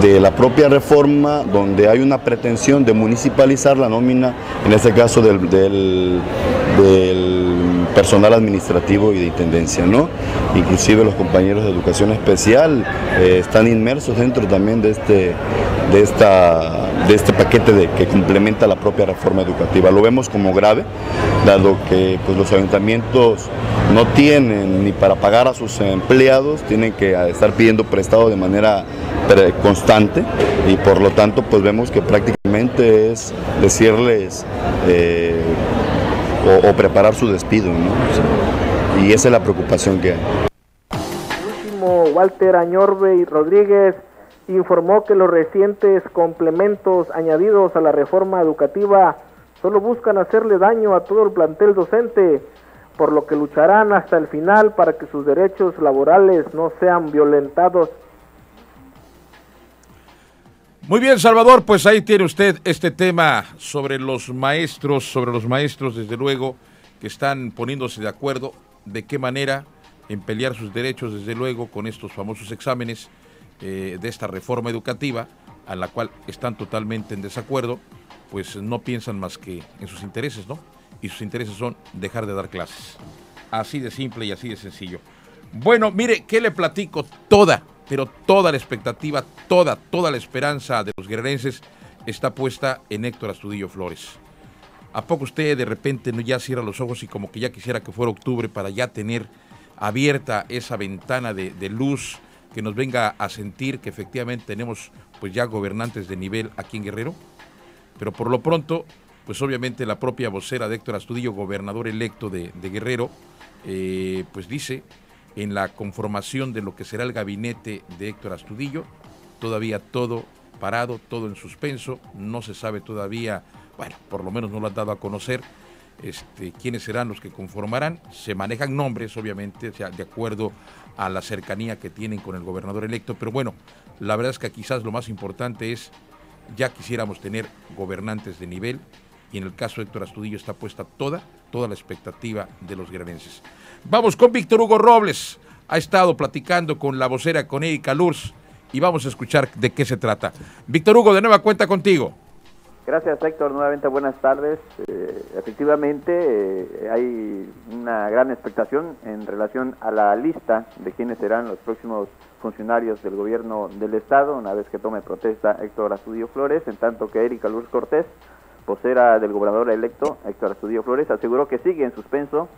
[SPEAKER 15] de la propia reforma donde hay una pretensión de municipalizar la nómina, en este caso del, del, del personal administrativo y de intendencia, ¿no? Inclusive los compañeros de educación especial eh, están inmersos dentro también de este, de esta, de este paquete de, que complementa la propia reforma educativa. Lo vemos como grave, dado que pues, los ayuntamientos no tienen ni para pagar a sus empleados, tienen que estar pidiendo prestado de manera constante y por lo tanto pues vemos que prácticamente es decirles eh, o, preparar su despido. ¿no? y esa es la preocupación que hay.
[SPEAKER 14] último, Walter Añorbe y Rodríguez informó que los recientes complementos añadidos a la reforma educativa solo buscan hacerle daño a todo el plantel docente, por lo que lucharán hasta el final para que sus derechos laborales no sean violentados
[SPEAKER 3] muy bien, Salvador, pues ahí tiene usted este tema sobre los maestros, sobre los maestros, desde luego, que están poniéndose de acuerdo de qué manera en pelear sus derechos, desde luego, con estos famosos exámenes eh, de esta reforma educativa, a la cual están totalmente en desacuerdo, pues no piensan más que en sus intereses, ¿no? Y sus intereses son dejar de dar clases. Así de simple y así de sencillo. Bueno, mire, ¿qué le platico? Toda, pero toda la expectativa, toda, toda la esperanza de los guerrerenses está puesta en Héctor Astudillo Flores. ¿A poco usted de repente no ya cierra los ojos y como que ya quisiera que fuera octubre para ya tener abierta esa ventana de, luz que nos venga a sentir que efectivamente tenemos pues ya gobernantes de nivel aquí en Guerrero? Pero por lo pronto, pues obviamente la propia vocera de Héctor Astudillo, gobernador electo de, de Guerrero, eh, pues dice en la conformación de lo que será el gabinete de Héctor Astudillo, todavía todo parado, todo en suspenso, no se sabe todavía, bueno, por lo menos no lo han dado a conocer, este, quiénes serán los que conformarán. Se manejan nombres, obviamente, o sea, de acuerdo a la cercanía que tienen con el gobernador electo, pero bueno, la verdad es que quizás lo más importante es, ya quisiéramos tener gobernantes de nivel, y en el caso de Héctor Astudillo está puesta toda, toda la expectativa de los guerrerenses. Vamos con Víctor Hugo Robles. Ha estado platicando con la vocera, con Erika Lurs, y vamos a escuchar de qué se trata. Víctor Hugo, de nueva cuenta contigo.
[SPEAKER 4] Gracias Héctor, nuevamente buenas tardes. Eh, efectivamente eh, hay una gran expectación en relación a la lista de quienes serán los próximos funcionarios del gobierno del estado una vez que tome protesta Héctor Astudillo Flores, en tanto que Erika Luz Cortés, vocera del gobernador electo Héctor Astudillo Flores, aseguró que sigue en suspenso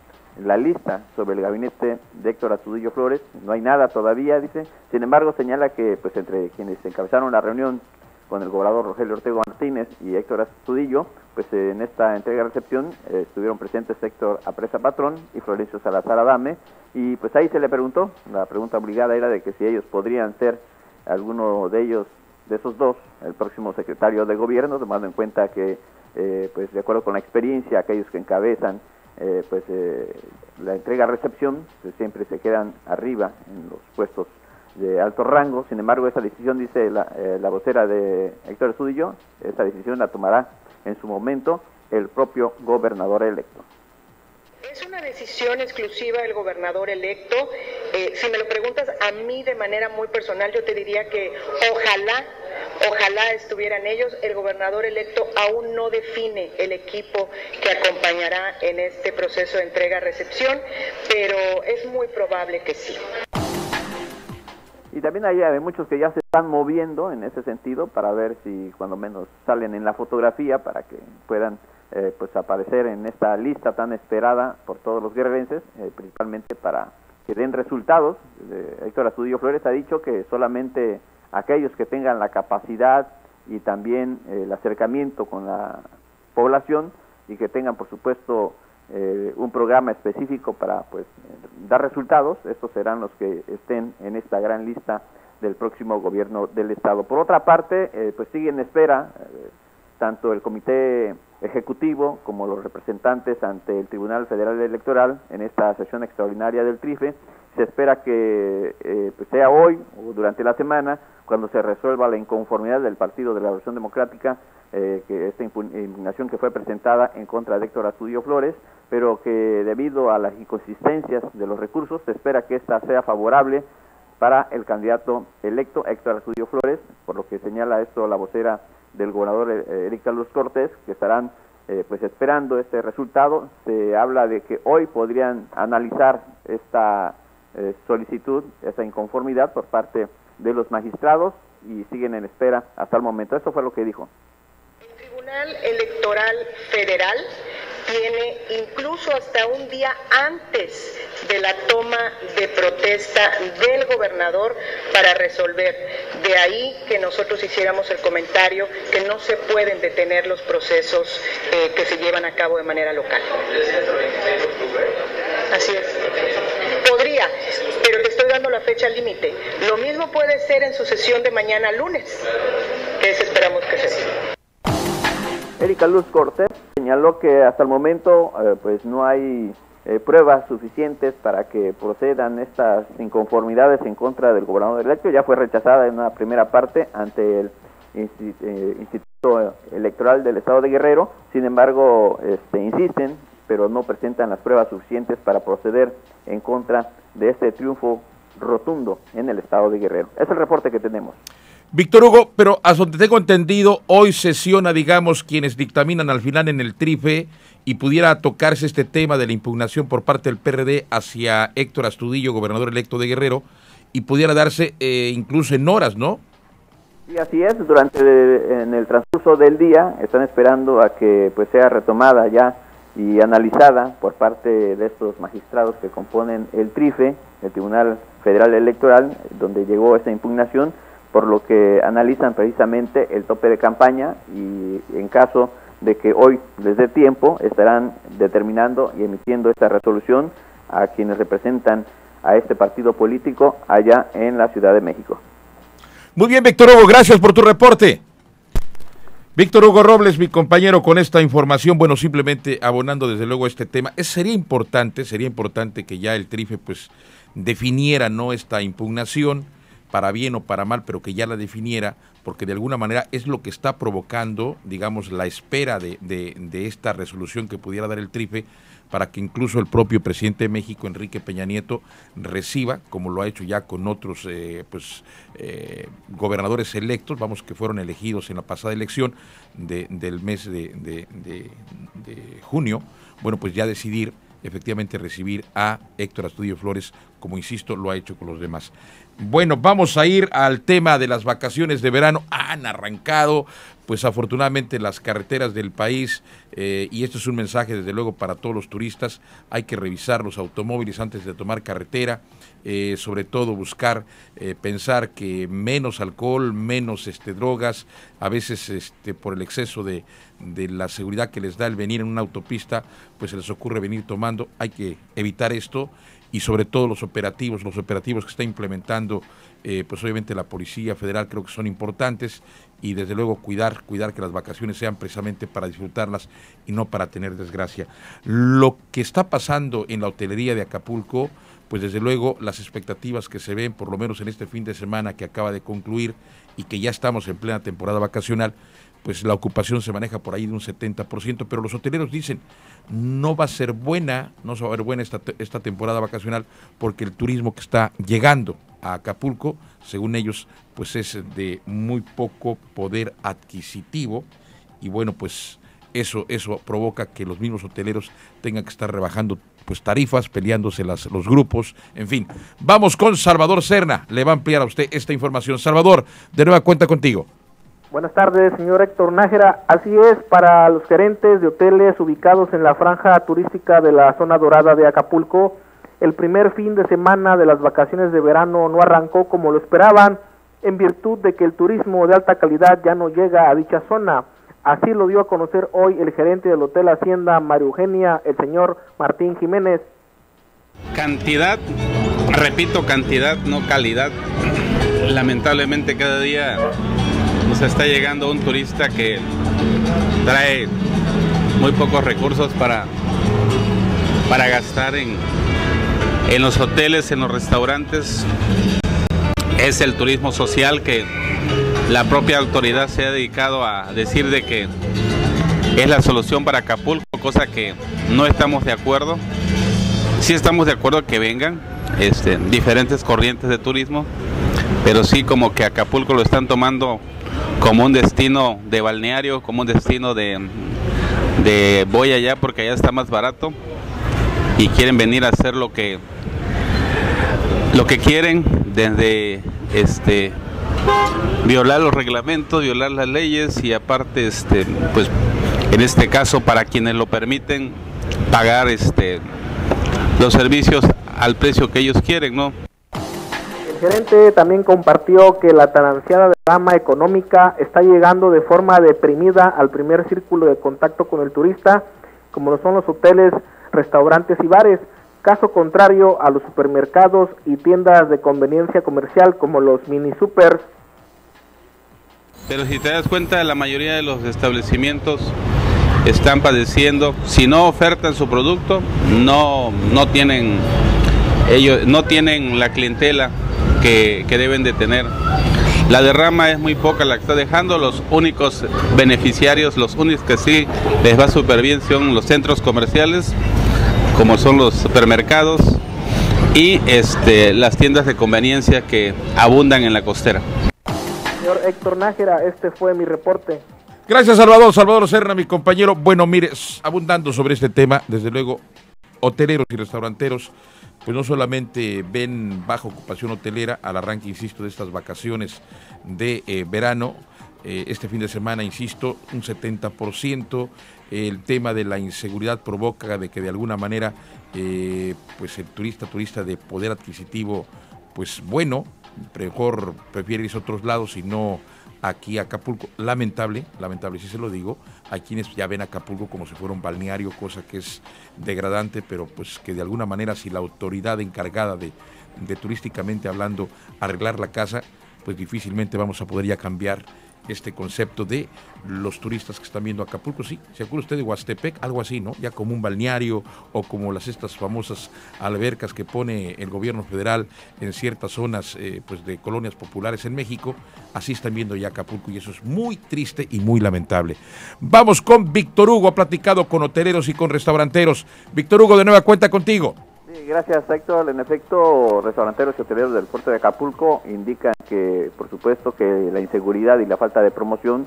[SPEAKER 4] la lista sobre el gabinete de Héctor Astudillo Flores, no hay nada todavía, dice, sin embargo señala que pues entre quienes encabezaron la reunión con el gobernador Rogelio Ortega Martínez y Héctor Astudillo, pues en esta entrega-recepción eh, estuvieron presentes Héctor Apresa Patrón y Florencio Salazar Adame, y pues ahí se le preguntó, la pregunta obligada era de que si ellos podrían ser alguno de ellos, de esos dos, el próximo secretario de gobierno, tomando en cuenta que, eh, pues de acuerdo con la experiencia, aquellos que encabezan eh, pues la entrega-recepción, pues, siempre se quedan arriba en los puestos de alto rango. Sin embargo, esa decisión, dice la, eh, la vocera de Héctor Estudillo, esa decisión la tomará en su momento el propio gobernador electo.
[SPEAKER 16] Es una decisión exclusiva del gobernador electo. Eh, si me lo preguntas a mí de manera muy personal, yo te diría que ojalá, ojalá estuvieran ellos. El gobernador electo aún no define el equipo que acompañará en este proceso de entrega-recepción, pero es muy probable que sí.
[SPEAKER 4] Y también hay, hay, muchos que ya se están moviendo en ese sentido para ver si cuando menos salen en la fotografía para que puedan eh, pues aparecer en esta lista tan esperada por todos los guerrerenses, eh, principalmente para que den resultados. Eh, Héctor Astudillo Flores ha dicho que solamente aquellos que tengan la capacidad y también el acercamiento con la población y que tengan por supuesto eh, un programa específico para pues dar resultados, estos serán los que estén en esta gran lista del próximo gobierno del estado. Por otra parte, eh, pues sigue en espera eh, tanto el comité ejecutivo como los representantes ante el Tribunal Federal Electoral en esta sesión extraordinaria del TRIFE. Se espera que pues sea hoy o durante la semana cuando se resuelva la inconformidad del Partido de la Revolución Democrática eh, que esta impugnación que fue presentada en contra de Héctor Astudillo Flores, pero que debido a las inconsistencias de los recursos se espera que esta sea favorable para el candidato electo Héctor Astudillo Flores, por lo que señala esto la vocera del gobernador eh, Erika Luz Cortés, que estarán eh, pues esperando este resultado. Se habla de que hoy podrían analizar esta eh, solicitud, esta inconformidad por parte de los magistrados y siguen en espera hasta el momento. Esto fue lo que dijo.
[SPEAKER 16] Tribunal Electoral Federal tiene incluso hasta un día antes de la toma de protesta del gobernador para resolver. De ahí que nosotros hiciéramos el comentario que no se pueden detener los procesos eh, que se llevan a cabo de manera local. Así es. Podría, pero te estoy dando la fecha límite. Lo mismo puede ser en su sesión de mañana lunes, que es esperamos que sea.
[SPEAKER 4] Erika Luz Cortés señaló que hasta el momento eh, pues no hay eh, pruebas suficientes para que procedan estas inconformidades en contra del gobernador electo. Ya fue rechazada en una primera parte ante el eh, Instituto Electoral del Estado de Guerrero. Sin embargo, este, insisten pero no presentan las pruebas suficientes para proceder en contra de este triunfo rotundo en el estado de Guerrero. Es el reporte que tenemos.
[SPEAKER 3] Víctor Hugo, pero a donde tengo entendido, hoy sesiona, digamos, quienes dictaminan al final en el TRIFE y pudiera tocarse este tema de la impugnación por parte del PRD hacia Héctor Astudillo, gobernador electo de Guerrero, y pudiera darse eh, incluso en horas, ¿no?
[SPEAKER 4] Sí, así es. Durante en el transcurso del día están esperando a que pues sea retomada ya y analizada por parte de estos magistrados que componen el TRIFE, el Tribunal Federal Electoral, donde llegó esta impugnación, por lo que analizan precisamente el tope de campaña y en caso de que hoy les dé tiempo, estarán determinando y emitiendo esta resolución a quienes representan a este partido político allá en la Ciudad de México.
[SPEAKER 3] Muy bien, Víctor Hugo, gracias por tu reporte. Víctor Hugo Robles, mi compañero, con esta información, bueno, simplemente abonando desde luego este tema, es, sería importante, sería importante que ya el TRIFE pues definiera no esta impugnación, para bien o para mal, pero que ya la definiera, porque de alguna manera es lo que está provocando, digamos, la espera de, esta resolución que pudiera dar el TRIFE para que incluso el propio presidente de México, Enrique Peña Nieto, reciba, como lo ha hecho ya con otros eh, pues, eh, gobernadores electos, vamos, que fueron elegidos en la pasada elección del mes de, de junio, bueno, pues ya decidir efectivamente recibir a Héctor Astudillo Flores, como insisto, lo ha hecho con los demás. Bueno, vamos a ir al tema de las vacaciones de verano. Han arrancado, pues afortunadamente las carreteras del país, eh, y esto es un mensaje desde luego para todos los turistas, hay que revisar los automóviles antes de tomar carretera, eh, sobre todo buscar, eh, pensar que menos alcohol, menos este, drogas, a veces este, por el exceso de, de la seguridad que les da el venir en una autopista, pues se les ocurre venir tomando, hay que evitar esto y sobre todo los operativos, los operativos que está implementando, eh, pues obviamente la Policía Federal creo que son importantes y desde luego cuidar, cuidar que las vacaciones sean precisamente para disfrutarlas y no para tener desgracia. Lo que está pasando en la hotelería de Acapulco, pues desde luego las expectativas que se ven, por lo menos en este fin de semana que acaba de concluir y que ya estamos en plena temporada vacacional, pues la ocupación se maneja por ahí de un 70%, pero los hoteleros dicen, no va a ser buena, no va a ser buena esta, esta temporada vacacional porque el turismo que está llegando a Acapulco, según ellos, pues es de muy poco poder adquisitivo y bueno, pues eso, eso provoca que los mismos hoteleros tengan que estar rebajando pues tarifas, peleándose las, los grupos, en fin. Vamos con Salvador Serna, le va a ampliar a usted esta información. Salvador, de nueva cuenta contigo.
[SPEAKER 14] Buenas tardes, señor Héctor Nájera. Así es, para los gerentes de hoteles ubicados en la franja turística de la zona dorada de Acapulco, el primer fin de semana de las vacaciones de verano no arrancó como lo esperaban, en virtud de que el turismo de alta calidad ya no llega a dicha zona. Así lo dio a conocer hoy el gerente del Hotel Hacienda María Eugenia, el señor Martín Jiménez.
[SPEAKER 17] Cantidad, repito, cantidad, no calidad. Lamentablemente cada día nos está llegando un turista que trae muy pocos recursos para, para gastar en, en los hoteles, en los restaurantes. Es el turismo social que la propia autoridad se ha dedicado a decir de que es la solución para Acapulco, cosa que no estamos de acuerdo. Sí estamos de acuerdo que vengan este, diferentes corrientes de turismo, pero sí como que Acapulco lo están tomando como un destino de balneario, como un destino de, de voy allá porque allá está más barato y quieren venir a hacer lo que lo que quieren desde este violar los reglamentos, violar las leyes y aparte este pues en este caso para quienes lo permiten pagar este los servicios al precio que ellos quieren, ¿no?
[SPEAKER 14] Gerente también compartió que la tan ansiada rama económica está llegando de forma deprimida al primer círculo de contacto con el turista, como lo son los hoteles, restaurantes y bares, caso contrario a los supermercados y tiendas de conveniencia comercial como los mini supers.
[SPEAKER 17] Pero si te das cuenta, la mayoría de los establecimientos están padeciendo, si no ofertan su producto, no, no tienen ellos no tienen la clientela que, deben de tener. La derrama es muy poca la que está dejando. Los únicos beneficiarios, los únicos que sí les va súper bien son los centros comerciales, como son los supermercados y este, las tiendas de conveniencia que abundan en la costera.
[SPEAKER 14] Señor Héctor Nájera, este fue mi reporte.
[SPEAKER 3] Gracias, Salvador. Salvador Serna, mi compañero. Bueno, mire, abundando sobre este tema, desde luego, hoteleros y restauranteros, pues no solamente ven baja ocupación hotelera al arranque, insisto, de estas vacaciones de eh, verano, eh, este fin de semana, insisto, un 70%. El tema de la inseguridad provoca de que de alguna manera, eh, pues el turista, turista de poder adquisitivo, pues bueno, mejor prefiere irse a otros lados y no aquí a Acapulco. Lamentable, lamentable, si se lo digo. Hay quienes ya ven Acapulco como si fuera un balneario, cosa que es degradante, pero pues que de alguna manera si la autoridad encargada de, de turísticamente hablando arreglar la casa, pues difícilmente vamos a poder ya cambiar este concepto de los turistas que están viendo Acapulco, sí, ¿se acuerda usted de Huastepec? Algo así, ¿no? Ya como un balneario o como las estas famosas albercas que pone el gobierno federal en ciertas zonas eh, pues de colonias populares en México, así están viendo ya Acapulco y eso es muy triste y muy lamentable. Vamos con Víctor Hugo, ha platicado con hoteleros y con restauranteros. Víctor Hugo, de nueva cuenta contigo.
[SPEAKER 4] Sí, gracias Héctor. En efecto, restauranteros y hoteleros del puerto de Acapulco indican que, por supuesto, que la inseguridad y la falta de promoción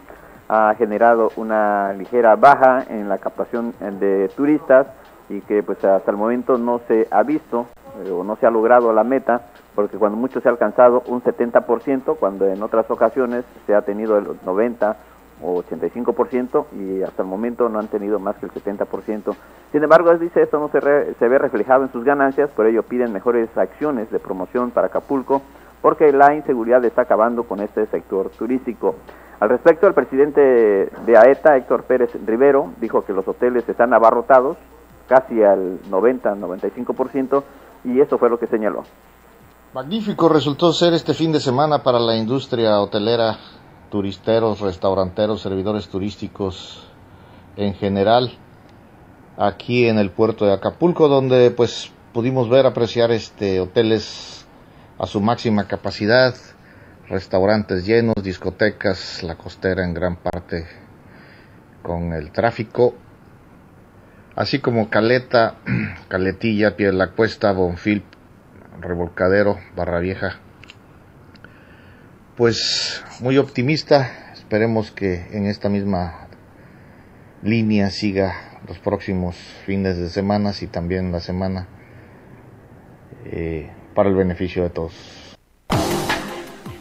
[SPEAKER 4] ha generado una ligera baja en la captación de turistas y que pues hasta el momento no se ha visto eh, o no se ha logrado la meta porque cuando mucho se ha alcanzado un 70% cuando en otras ocasiones se ha tenido el 90 o 85% y hasta el momento no han tenido más que el 70%. Sin embargo, dice, esto no se, se ve reflejado en sus ganancias, por ello piden mejores acciones de promoción para Acapulco porque la inseguridad está acabando con este sector turístico. Al respecto, el presidente de AETA, Héctor Pérez Rivero, dijo que los hoteles están abarrotados casi al 90-95% y eso fue lo que señaló.
[SPEAKER 18] Magnífico resultó ser este fin de semana para la industria hotelera turisteros, restauranteros, servidores turísticos en general aquí en el puerto de Acapulco donde pues pudimos ver apreciar este hoteles a su máxima capacidad, restaurantes llenos, discotecas, la costera en gran parte con el tráfico, así como Caleta, Caletilla, Pie de la Cuesta, Bonfil, Revolcadero, Barra Vieja, pues muy optimista. Esperemos que en esta misma línea siga los próximos fines de semana y también la semana eh, para el beneficio de todos.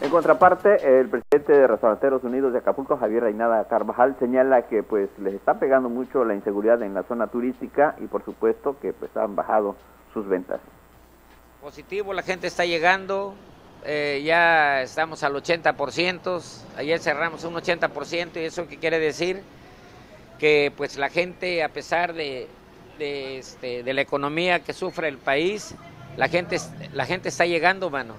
[SPEAKER 4] En contraparte, el presidente de Restauranteros Unidos de Acapulco, Javier Reinada Carvajal, señala que pues les está pegando mucho la inseguridad en la zona turística y por supuesto que pues han bajado sus ventas.
[SPEAKER 19] Positivo, la gente está llegando, eh, ya estamos al 80%, ayer cerramos un 80% y eso qué quiere decir que pues la gente a pesar de, de, este, la economía que sufre el país, la gente, la gente está llegando, mano.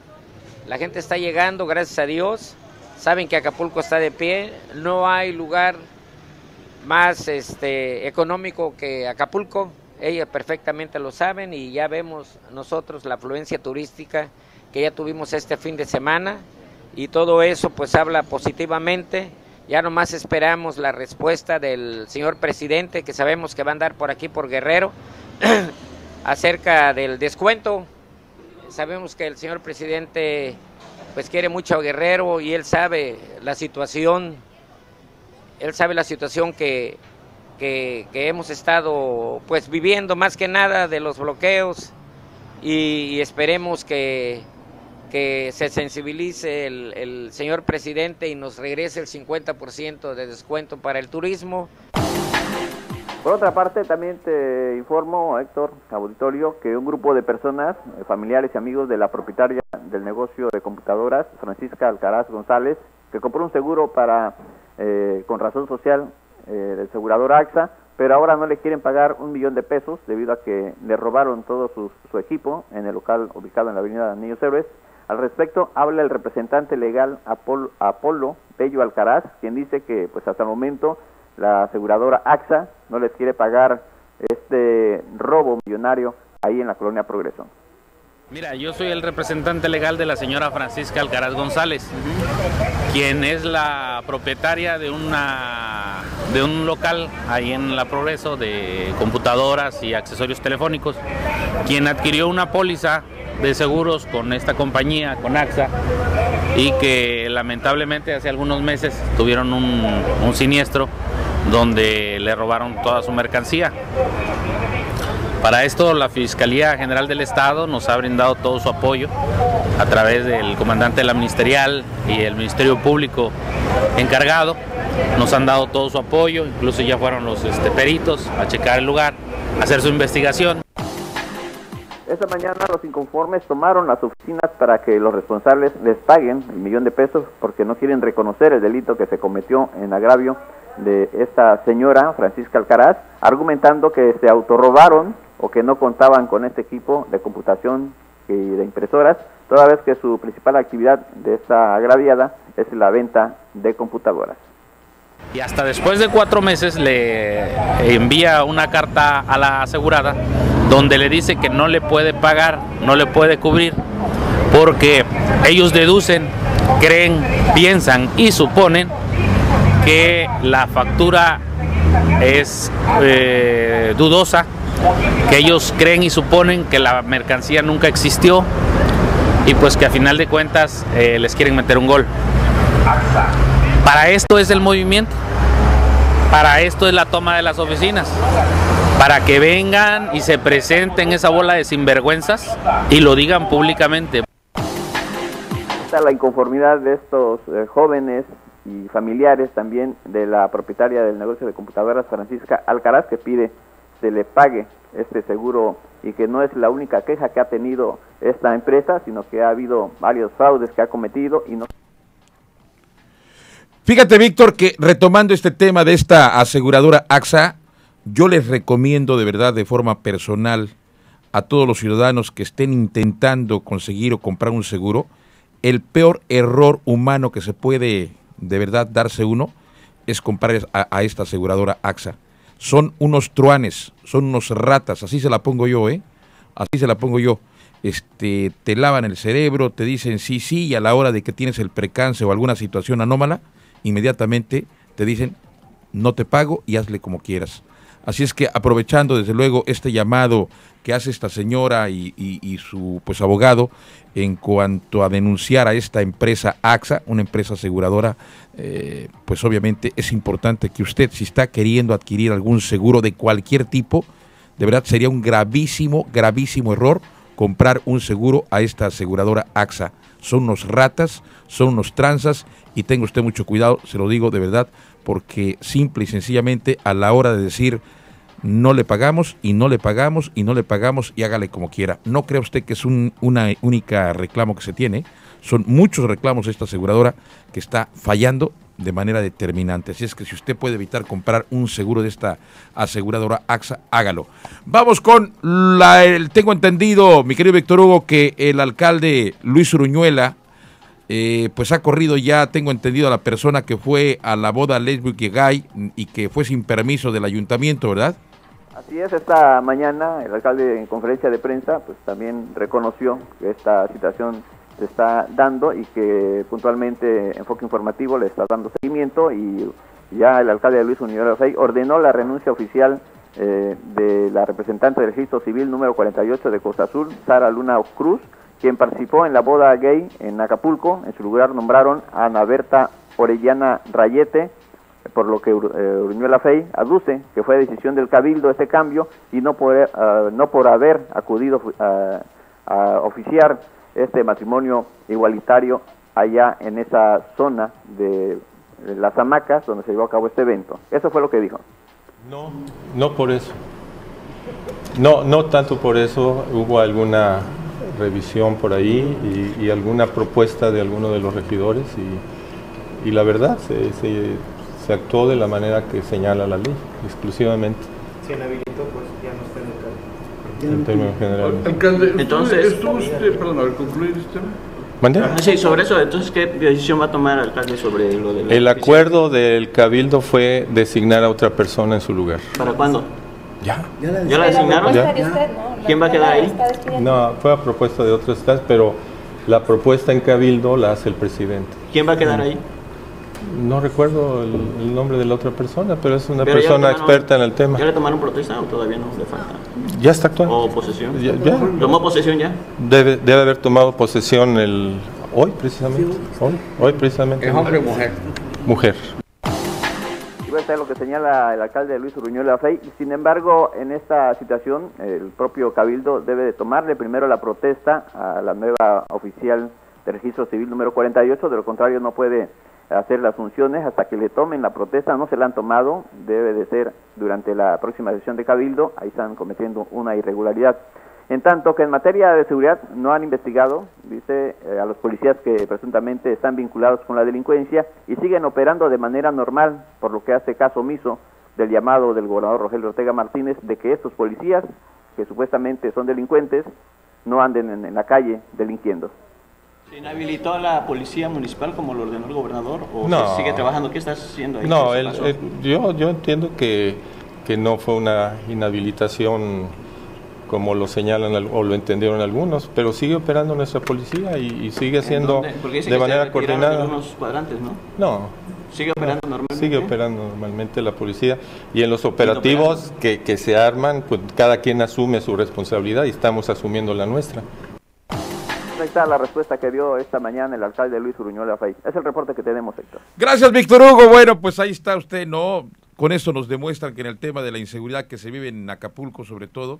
[SPEAKER 19] La gente está llegando, gracias a Dios. Saben que Acapulco está de pie. No hay lugar más este, económico que Acapulco. Ellos perfectamente lo saben y ya vemos nosotros la afluencia turística que ya tuvimos este fin de semana y todo eso pues habla positivamente. Ya nomás esperamos la respuesta del señor presidente que sabemos que va a andar por aquí por Guerrero acerca del descuento. Sabemos que el señor presidente pues quiere mucho a Guerrero y él sabe la situación, él sabe la situación que, que, hemos estado pues viviendo más que nada de los bloqueos y esperemos que, que se sensibilice el, señor presidente y nos regrese el 50% de descuento para el turismo.
[SPEAKER 4] Por otra parte, también te informo, Héctor, auditorio, que un grupo de personas, eh, familiares y amigos de la propietaria del negocio de computadoras, Francisca Alcaraz González, que compró un seguro para eh, con razón social eh, del asegurador AXA, pero ahora no le quieren pagar un millón de pesos debido a que le robaron todo su, su equipo en el local ubicado en la avenida Niños Héroes. Al respecto, habla el representante legal Apolo, Apolo Bello Alcaraz, quien dice que pues hasta el momento la aseguradora AXA no les quiere pagar este robo millonario ahí en la colonia Progreso.
[SPEAKER 20] Mira, yo soy el representante legal de la señora Francisca Alcaraz González, quien es la propietaria de una de un local ahí en La Progreso de computadoras y accesorios telefónicos, quien adquirió una póliza de seguros con esta compañía, con AXA, y que lamentablemente hace algunos meses tuvieron un, un siniestro donde le robaron toda su mercancía. Para esto la Fiscalía General del Estado nos ha brindado todo su apoyo a través del comandante de la ministerial y el Ministerio Público encargado. Nos han dado todo su apoyo, incluso ya fueron los este, peritos a checar el lugar, a hacer su investigación.
[SPEAKER 4] Esta mañana los inconformes tomaron las oficinas para que los responsables les paguen el millón de pesos porque no quieren reconocer el delito que se cometió en agravio de esta señora Francisca Alcaraz, argumentando que se autorrobaron o que no contaban con este equipo de computación y de impresoras, toda vez que su principal actividad de esta agraviada es la venta de computadoras.
[SPEAKER 20] Y hasta después de cuatro meses le envía una carta a la asegurada donde le dice que no le puede pagar, no le puede cubrir, porque ellos deducen, creen, piensan y suponen que la factura es eh, dudosa, que ellos creen y suponen que la mercancía nunca existió y pues que a final de cuentas eh, les quieren meter un gol. Para esto es el movimiento, para esto es la toma de las oficinas, para que vengan y se presenten esa bola de sinvergüenzas y lo digan públicamente.
[SPEAKER 4] Está la inconformidad de estos eh, jóvenes y familiares también de la propietaria del negocio de computadoras Francisca Alcaraz que pide se le pague este seguro y que no es la única queja que ha tenido esta empresa, sino que ha habido varios fraudes que ha cometido y no
[SPEAKER 3] Fíjate, Víctor, que retomando este tema de esta aseguradora AXA, yo les recomiendo de verdad, de forma personal, a todos los ciudadanos que estén intentando conseguir o comprar un seguro, el peor error humano que se puede de verdad darse uno es comprar a, esta aseguradora AXA. Son unos truanes, son unos ratas, así se la pongo yo, ¿eh? Así se la pongo yo. Este, te lavan el cerebro, te dicen sí, sí, y a la hora de que tienes el precance o alguna situación anómala, inmediatamente te dicen no te pago y hazle como quieras. Así es que aprovechando desde luego este llamado que hace esta señora y, su pues abogado en cuanto a denunciar a esta empresa AXA, una empresa aseguradora, eh, pues obviamente es importante que usted si está queriendo adquirir algún seguro de cualquier tipo, de verdad sería un gravísimo, gravísimo error comprar un seguro a esta aseguradora AXA. Son unos ratas, son unos tranzas y tenga usted mucho cuidado, se lo digo de verdad, porque simple y sencillamente a la hora de decir no le pagamos y no le pagamos y no le pagamos y hágale como quiera. No crea usted que es un, una única reclamo que se tiene, son muchos reclamos de esta aseguradora que está fallando de manera determinante. Así es que si usted puede evitar comprar un seguro de esta aseguradora AXA, hágalo. Vamos con la, el, tengo entendido, mi querido Víctor Hugo, que el alcalde Luis Uruñuela, eh, pues ha corrido ya, tengo entendido, a la persona que fue a la boda lésbica y gay y que fue sin permiso del ayuntamiento, ¿verdad?
[SPEAKER 4] Así es, esta mañana el alcalde en conferencia de prensa pues también reconoció esta situación se está dando y que puntualmente Enfoque Informativo le está dando seguimiento y ya el alcalde Luis Unidad Rey ordenó la renuncia oficial eh, de la representante del registro civil número 48 de Costa Azul, Sara Luna Cruz, quien participó en la boda gay en Acapulco. En su lugar nombraron a Ana Berta Orellana Rayete, por lo que eh, Uruñuela Fey aduce que fue decisión del cabildo este cambio y no por, eh, no por haber acudido a, a oficiar este matrimonio igualitario allá en esa zona de las hamacas donde se llevó a cabo este evento. Eso fue lo que dijo.
[SPEAKER 21] No, no por eso. No, no tanto por eso. Hubo alguna revisión por ahí y, y alguna propuesta de alguno de los regidores y, y la verdad se, se- se actuó de la manera que señala la ley, exclusivamente.
[SPEAKER 22] Se inhabilitó, pues no está en
[SPEAKER 21] términos generales.
[SPEAKER 23] Alcalde,
[SPEAKER 22] Entonces-
[SPEAKER 23] ¿estuvo usted, perdón, a ver, concluir este tema?
[SPEAKER 21] ¿Mande?
[SPEAKER 22] Ah, Sí, sobre eso, entonces, ¿qué decisión va a tomar el alcalde sobre lo de la
[SPEAKER 21] El acuerdo del cabildo fue designar a otra persona en su lugar.
[SPEAKER 22] ¿Para cuándo?
[SPEAKER 21] Ya.
[SPEAKER 22] ¿Ya la designaron?
[SPEAKER 21] Ya.
[SPEAKER 22] ¿Quién va a quedar ahí?
[SPEAKER 21] No, fue a propuesta de otros estados, pero la propuesta en Cabildo la hace el presidente.
[SPEAKER 22] ¿Quién va a quedar ahí?
[SPEAKER 21] No recuerdo el, el nombre de la otra persona, pero es una
[SPEAKER 22] Pero
[SPEAKER 21] persona
[SPEAKER 22] tomaron-
[SPEAKER 21] experta en el tema.
[SPEAKER 22] ¿Ya le tomaron protesta o todavía no le falta?
[SPEAKER 21] Ya está actuando.
[SPEAKER 22] ¿O posesión?
[SPEAKER 21] Ya- ya.
[SPEAKER 22] ¿Tomó posesión ya?
[SPEAKER 21] Debe, debe haber tomado posesión el hoy precisamente. Hoy, hoy precisamente.
[SPEAKER 22] ¿Es hombre o mujer?
[SPEAKER 21] Mujer.
[SPEAKER 4] Y va a ser lo que señala el alcalde Luis Uruñuela Fey. Sin embargo, en esta situación, el propio Cabildo debe de tomarle primero la protesta a la nueva oficial de registro civil número 48, de lo contrario no puede hacer las funciones hasta que le tomen la protesta, no se la han tomado, debe de ser durante la próxima sesión de Cabildo, ahí están cometiendo una irregularidad. En tanto que en materia de seguridad no han investigado, dice, eh, a los policías que presuntamente están vinculados con la delincuencia y siguen operando de manera normal, por lo que hace caso omiso del llamado del gobernador Rogelio Ortega Martínez de que estos policías, que supuestamente son delincuentes, no anden en, en la calle delinquiendo.
[SPEAKER 22] ¿Se inhabilitó a la policía municipal como lo ordenó el gobernador o
[SPEAKER 21] No.
[SPEAKER 22] sigue trabajando? ¿Qué estás haciendo ahí?
[SPEAKER 21] No,
[SPEAKER 22] ¿Qué
[SPEAKER 21] él- él- yo, yo entiendo que, que no fue una inhabilitación como lo señalan al- o lo entendieron algunos, pero sigue operando nuestra policía y, y sigue
[SPEAKER 22] ¿En
[SPEAKER 21] haciendo de manera coordinada.
[SPEAKER 22] algunos cuadrantes, ¿no?
[SPEAKER 21] No.
[SPEAKER 22] ¿Sigue operando normalmente?
[SPEAKER 21] Sigue operando normalmente la policía y en los operativos que, que se arman, pues cada quien asume su responsabilidad y estamos asumiendo la nuestra.
[SPEAKER 4] Ahí está la respuesta que dio esta mañana el alcalde Luis Uruñuela Fey. Es el reporte que tenemos, Héctor.
[SPEAKER 3] Gracias, Víctor Hugo. Bueno, pues ahí está usted, ¿no? Con esto nos demuestran que en el tema de la inseguridad que se vive en Acapulco, sobre todo,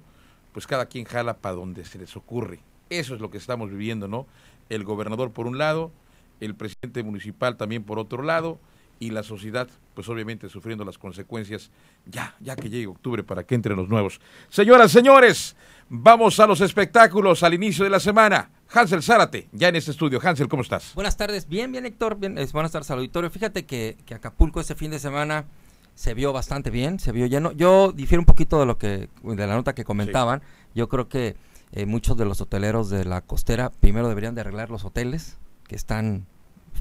[SPEAKER 3] pues cada quien jala para donde se les ocurre. Eso es lo que estamos viviendo, ¿no? El gobernador por un lado, el presidente municipal también por otro lado, y la sociedad, pues obviamente sufriendo las consecuencias ya, ya que llegue octubre para que entren los nuevos. Señoras, señores, vamos a los espectáculos al inicio de la semana. Hansel Zárate, ya en este estudio. Hansel, ¿cómo estás?
[SPEAKER 24] Buenas tardes, bien, bien Héctor, bien, es, buenas tardes al auditorio. Fíjate que, que Acapulco este fin de semana se vio bastante bien, se vio lleno. Yo difiero un poquito de lo que, de la nota que comentaban. Yo creo que eh, muchos de los hoteleros de la costera primero deberían de arreglar los hoteles, que están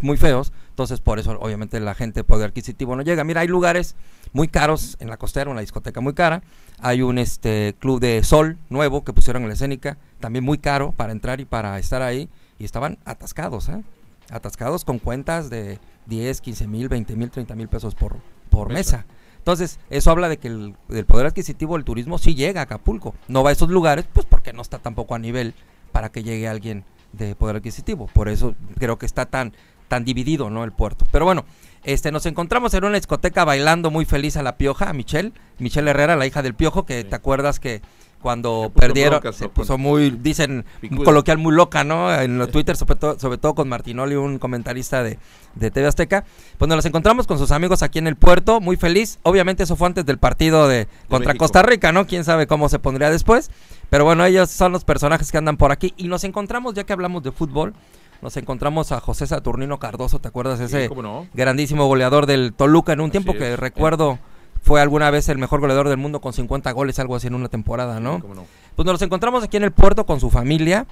[SPEAKER 24] muy feos, entonces por eso obviamente la gente de poder adquisitivo no llega. Mira, hay lugares muy caros en la costera, una discoteca muy cara, hay un este club de sol nuevo que pusieron en la escénica, también muy caro para entrar y para estar ahí, y estaban atascados, ¿eh? atascados con cuentas de 10, 15 mil, 20 mil, 30 mil pesos por, por mesa. Entonces, eso habla de que el, el poder adquisitivo del turismo sí llega a Acapulco. No va a esos lugares, pues porque no está tampoco a nivel para que llegue alguien de poder adquisitivo. Por eso creo que está tan, tan dividido, ¿no? El puerto. Pero bueno, este, nos encontramos en una discoteca bailando muy feliz a la pioja, a Michelle, Michelle Herrera, la hija del piojo, que te acuerdas que cuando perdieron, se puso muy, dicen,
[SPEAKER 3] Picuda.
[SPEAKER 24] coloquial muy loca, ¿no? En los Twitter, sobre todo, sobre todo con Martinoli, un comentarista de, de TV Azteca. Pues nos los encontramos con sus amigos aquí en el puerto, muy feliz. Obviamente eso fue antes del partido de contra
[SPEAKER 3] México.
[SPEAKER 24] Costa Rica, ¿no? Quién sabe cómo se pondría después. Pero bueno, ellos son los personajes que andan por aquí. Y nos encontramos, ya que hablamos de fútbol, nos encontramos a José Saturnino Cardoso, ¿te acuerdas? Ese
[SPEAKER 3] no.
[SPEAKER 24] grandísimo goleador del Toluca en un tiempo
[SPEAKER 3] es,
[SPEAKER 24] que
[SPEAKER 3] eh.
[SPEAKER 24] Fue alguna vez el mejor goleador del mundo con 50 goles, algo así en una temporada, ¿no?
[SPEAKER 3] cómo no.
[SPEAKER 24] Pues nos los encontramos aquí en el puerto con su familia,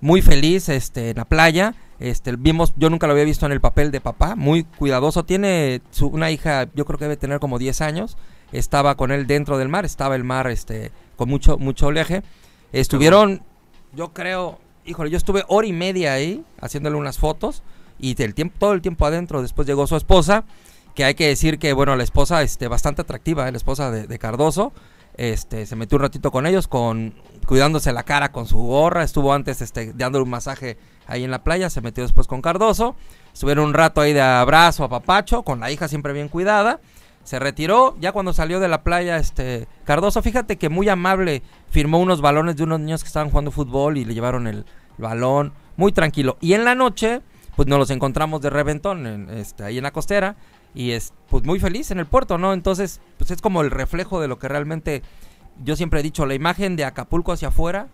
[SPEAKER 24] muy feliz, este, en la playa. Este, vimos, yo nunca lo había visto en el papel de papá, muy cuidadoso. Tiene su, una hija, yo creo que debe tener como 10 años. Estaba con él dentro del mar, estaba el mar, este, con mucho, mucho oleaje. Estuvieron, yo creo, híjole, yo estuve hora y media ahí haciéndole unas fotos y del tiempo, todo el tiempo adentro. Después llegó su esposa, que hay que decir que, bueno, la esposa, este, bastante atractiva, ¿eh? la esposa de, Cardoso. Este, se metió un ratito con ellos, con cuidándose la cara con su gorra. Estuvo antes, este, dándole un masaje ahí en la playa. Se metió después con Cardoso. Estuvieron un rato ahí de abrazo a papacho, con la hija siempre bien cuidada. Se retiró, ya cuando salió de la playa, este Cardoso, fíjate que muy amable, firmó unos balones de unos niños que estaban jugando fútbol y le llevaron el balón, muy tranquilo. Y en la noche, pues nos los encontramos de reventón en, este, ahí en la costera y es pues muy feliz en el puerto, ¿no? Entonces, pues es como el reflejo de lo que realmente yo siempre he dicho, la imagen de Acapulco hacia afuera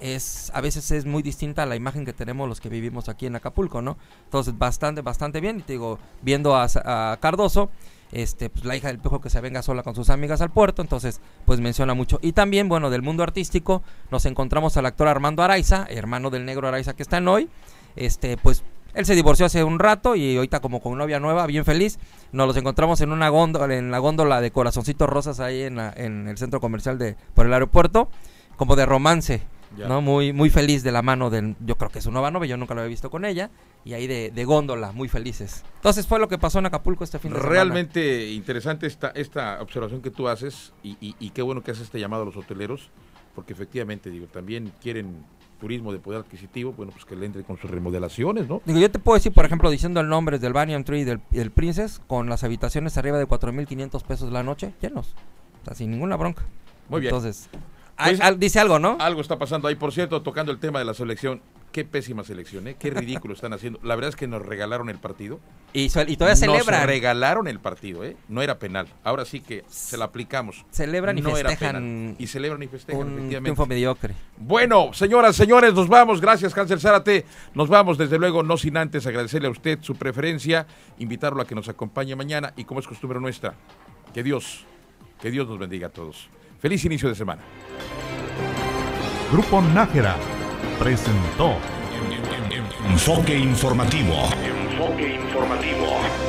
[SPEAKER 24] es a veces es muy distinta a la imagen que tenemos los que vivimos aquí en Acapulco, ¿no? Entonces, bastante bastante bien y te digo, viendo a, Cardoso este, pues la hija del piojo que se venga sola con sus amigas al puerto, entonces pues menciona mucho. Y también, bueno, del mundo artístico nos encontramos al actor Armando Araiza, hermano del negro Araiza que está en hoy, este, pues Él se divorció hace un rato y ahorita como con novia nueva, bien feliz. Nos los encontramos en una góndola, en la góndola de corazoncitos rosas ahí en, la- en el centro comercial de por el aeropuerto, como de romance.
[SPEAKER 3] Ya.
[SPEAKER 24] ¿no? Muy, muy feliz de la mano del, yo creo que es su nueva novia, yo nunca lo había visto con ella, y ahí de, de góndola, muy felices. Entonces fue lo que pasó en Acapulco este fin de semana.
[SPEAKER 3] Realmente interesante esta, esta observación que tú haces y, y- y qué bueno que haces este llamado a los hoteleros, porque efectivamente, digo, también quieren turismo de poder adquisitivo, bueno, pues que le entre con sus remodelaciones, ¿no?
[SPEAKER 24] Digo, yo te puedo decir, por ejemplo, diciendo el nombre del Banyan Tree y del, y del Princess, con las habitaciones arriba de 4.500 pesos la noche, llenos. O sea, sin ninguna bronca.
[SPEAKER 3] Muy bien.
[SPEAKER 24] Entonces,
[SPEAKER 3] Pues,
[SPEAKER 24] al- al- dice algo, ¿no?
[SPEAKER 3] Algo está pasando ahí, por cierto, tocando el tema de la selección. Qué pésima selección, ¿eh? Qué ridículo están haciendo. La verdad es que nos regalaron el partido.
[SPEAKER 24] Y, todavía
[SPEAKER 3] Nos
[SPEAKER 24] celebran.
[SPEAKER 3] regalaron el partido, ¿eh? No era penal. Ahora sí que se la aplicamos.
[SPEAKER 24] Celebran y
[SPEAKER 3] No era
[SPEAKER 24] festejan
[SPEAKER 3] penal. Y celebran y festejan,
[SPEAKER 24] un
[SPEAKER 3] efectivamente.
[SPEAKER 24] triunfo mediocre.
[SPEAKER 3] Bueno, señoras, señores, nos vamos. Gracias, Hansel Zárate. Nos vamos, desde luego, no sin antes agradecerle a usted su preferencia, invitarlo a que nos acompañe mañana y como es costumbre nuestra, que Dios, que Dios nos bendiga a todos. Feliz inicio de semana.
[SPEAKER 1] Grupo Nájera presentó
[SPEAKER 25] Enfoque informativo. Enfoque informativo.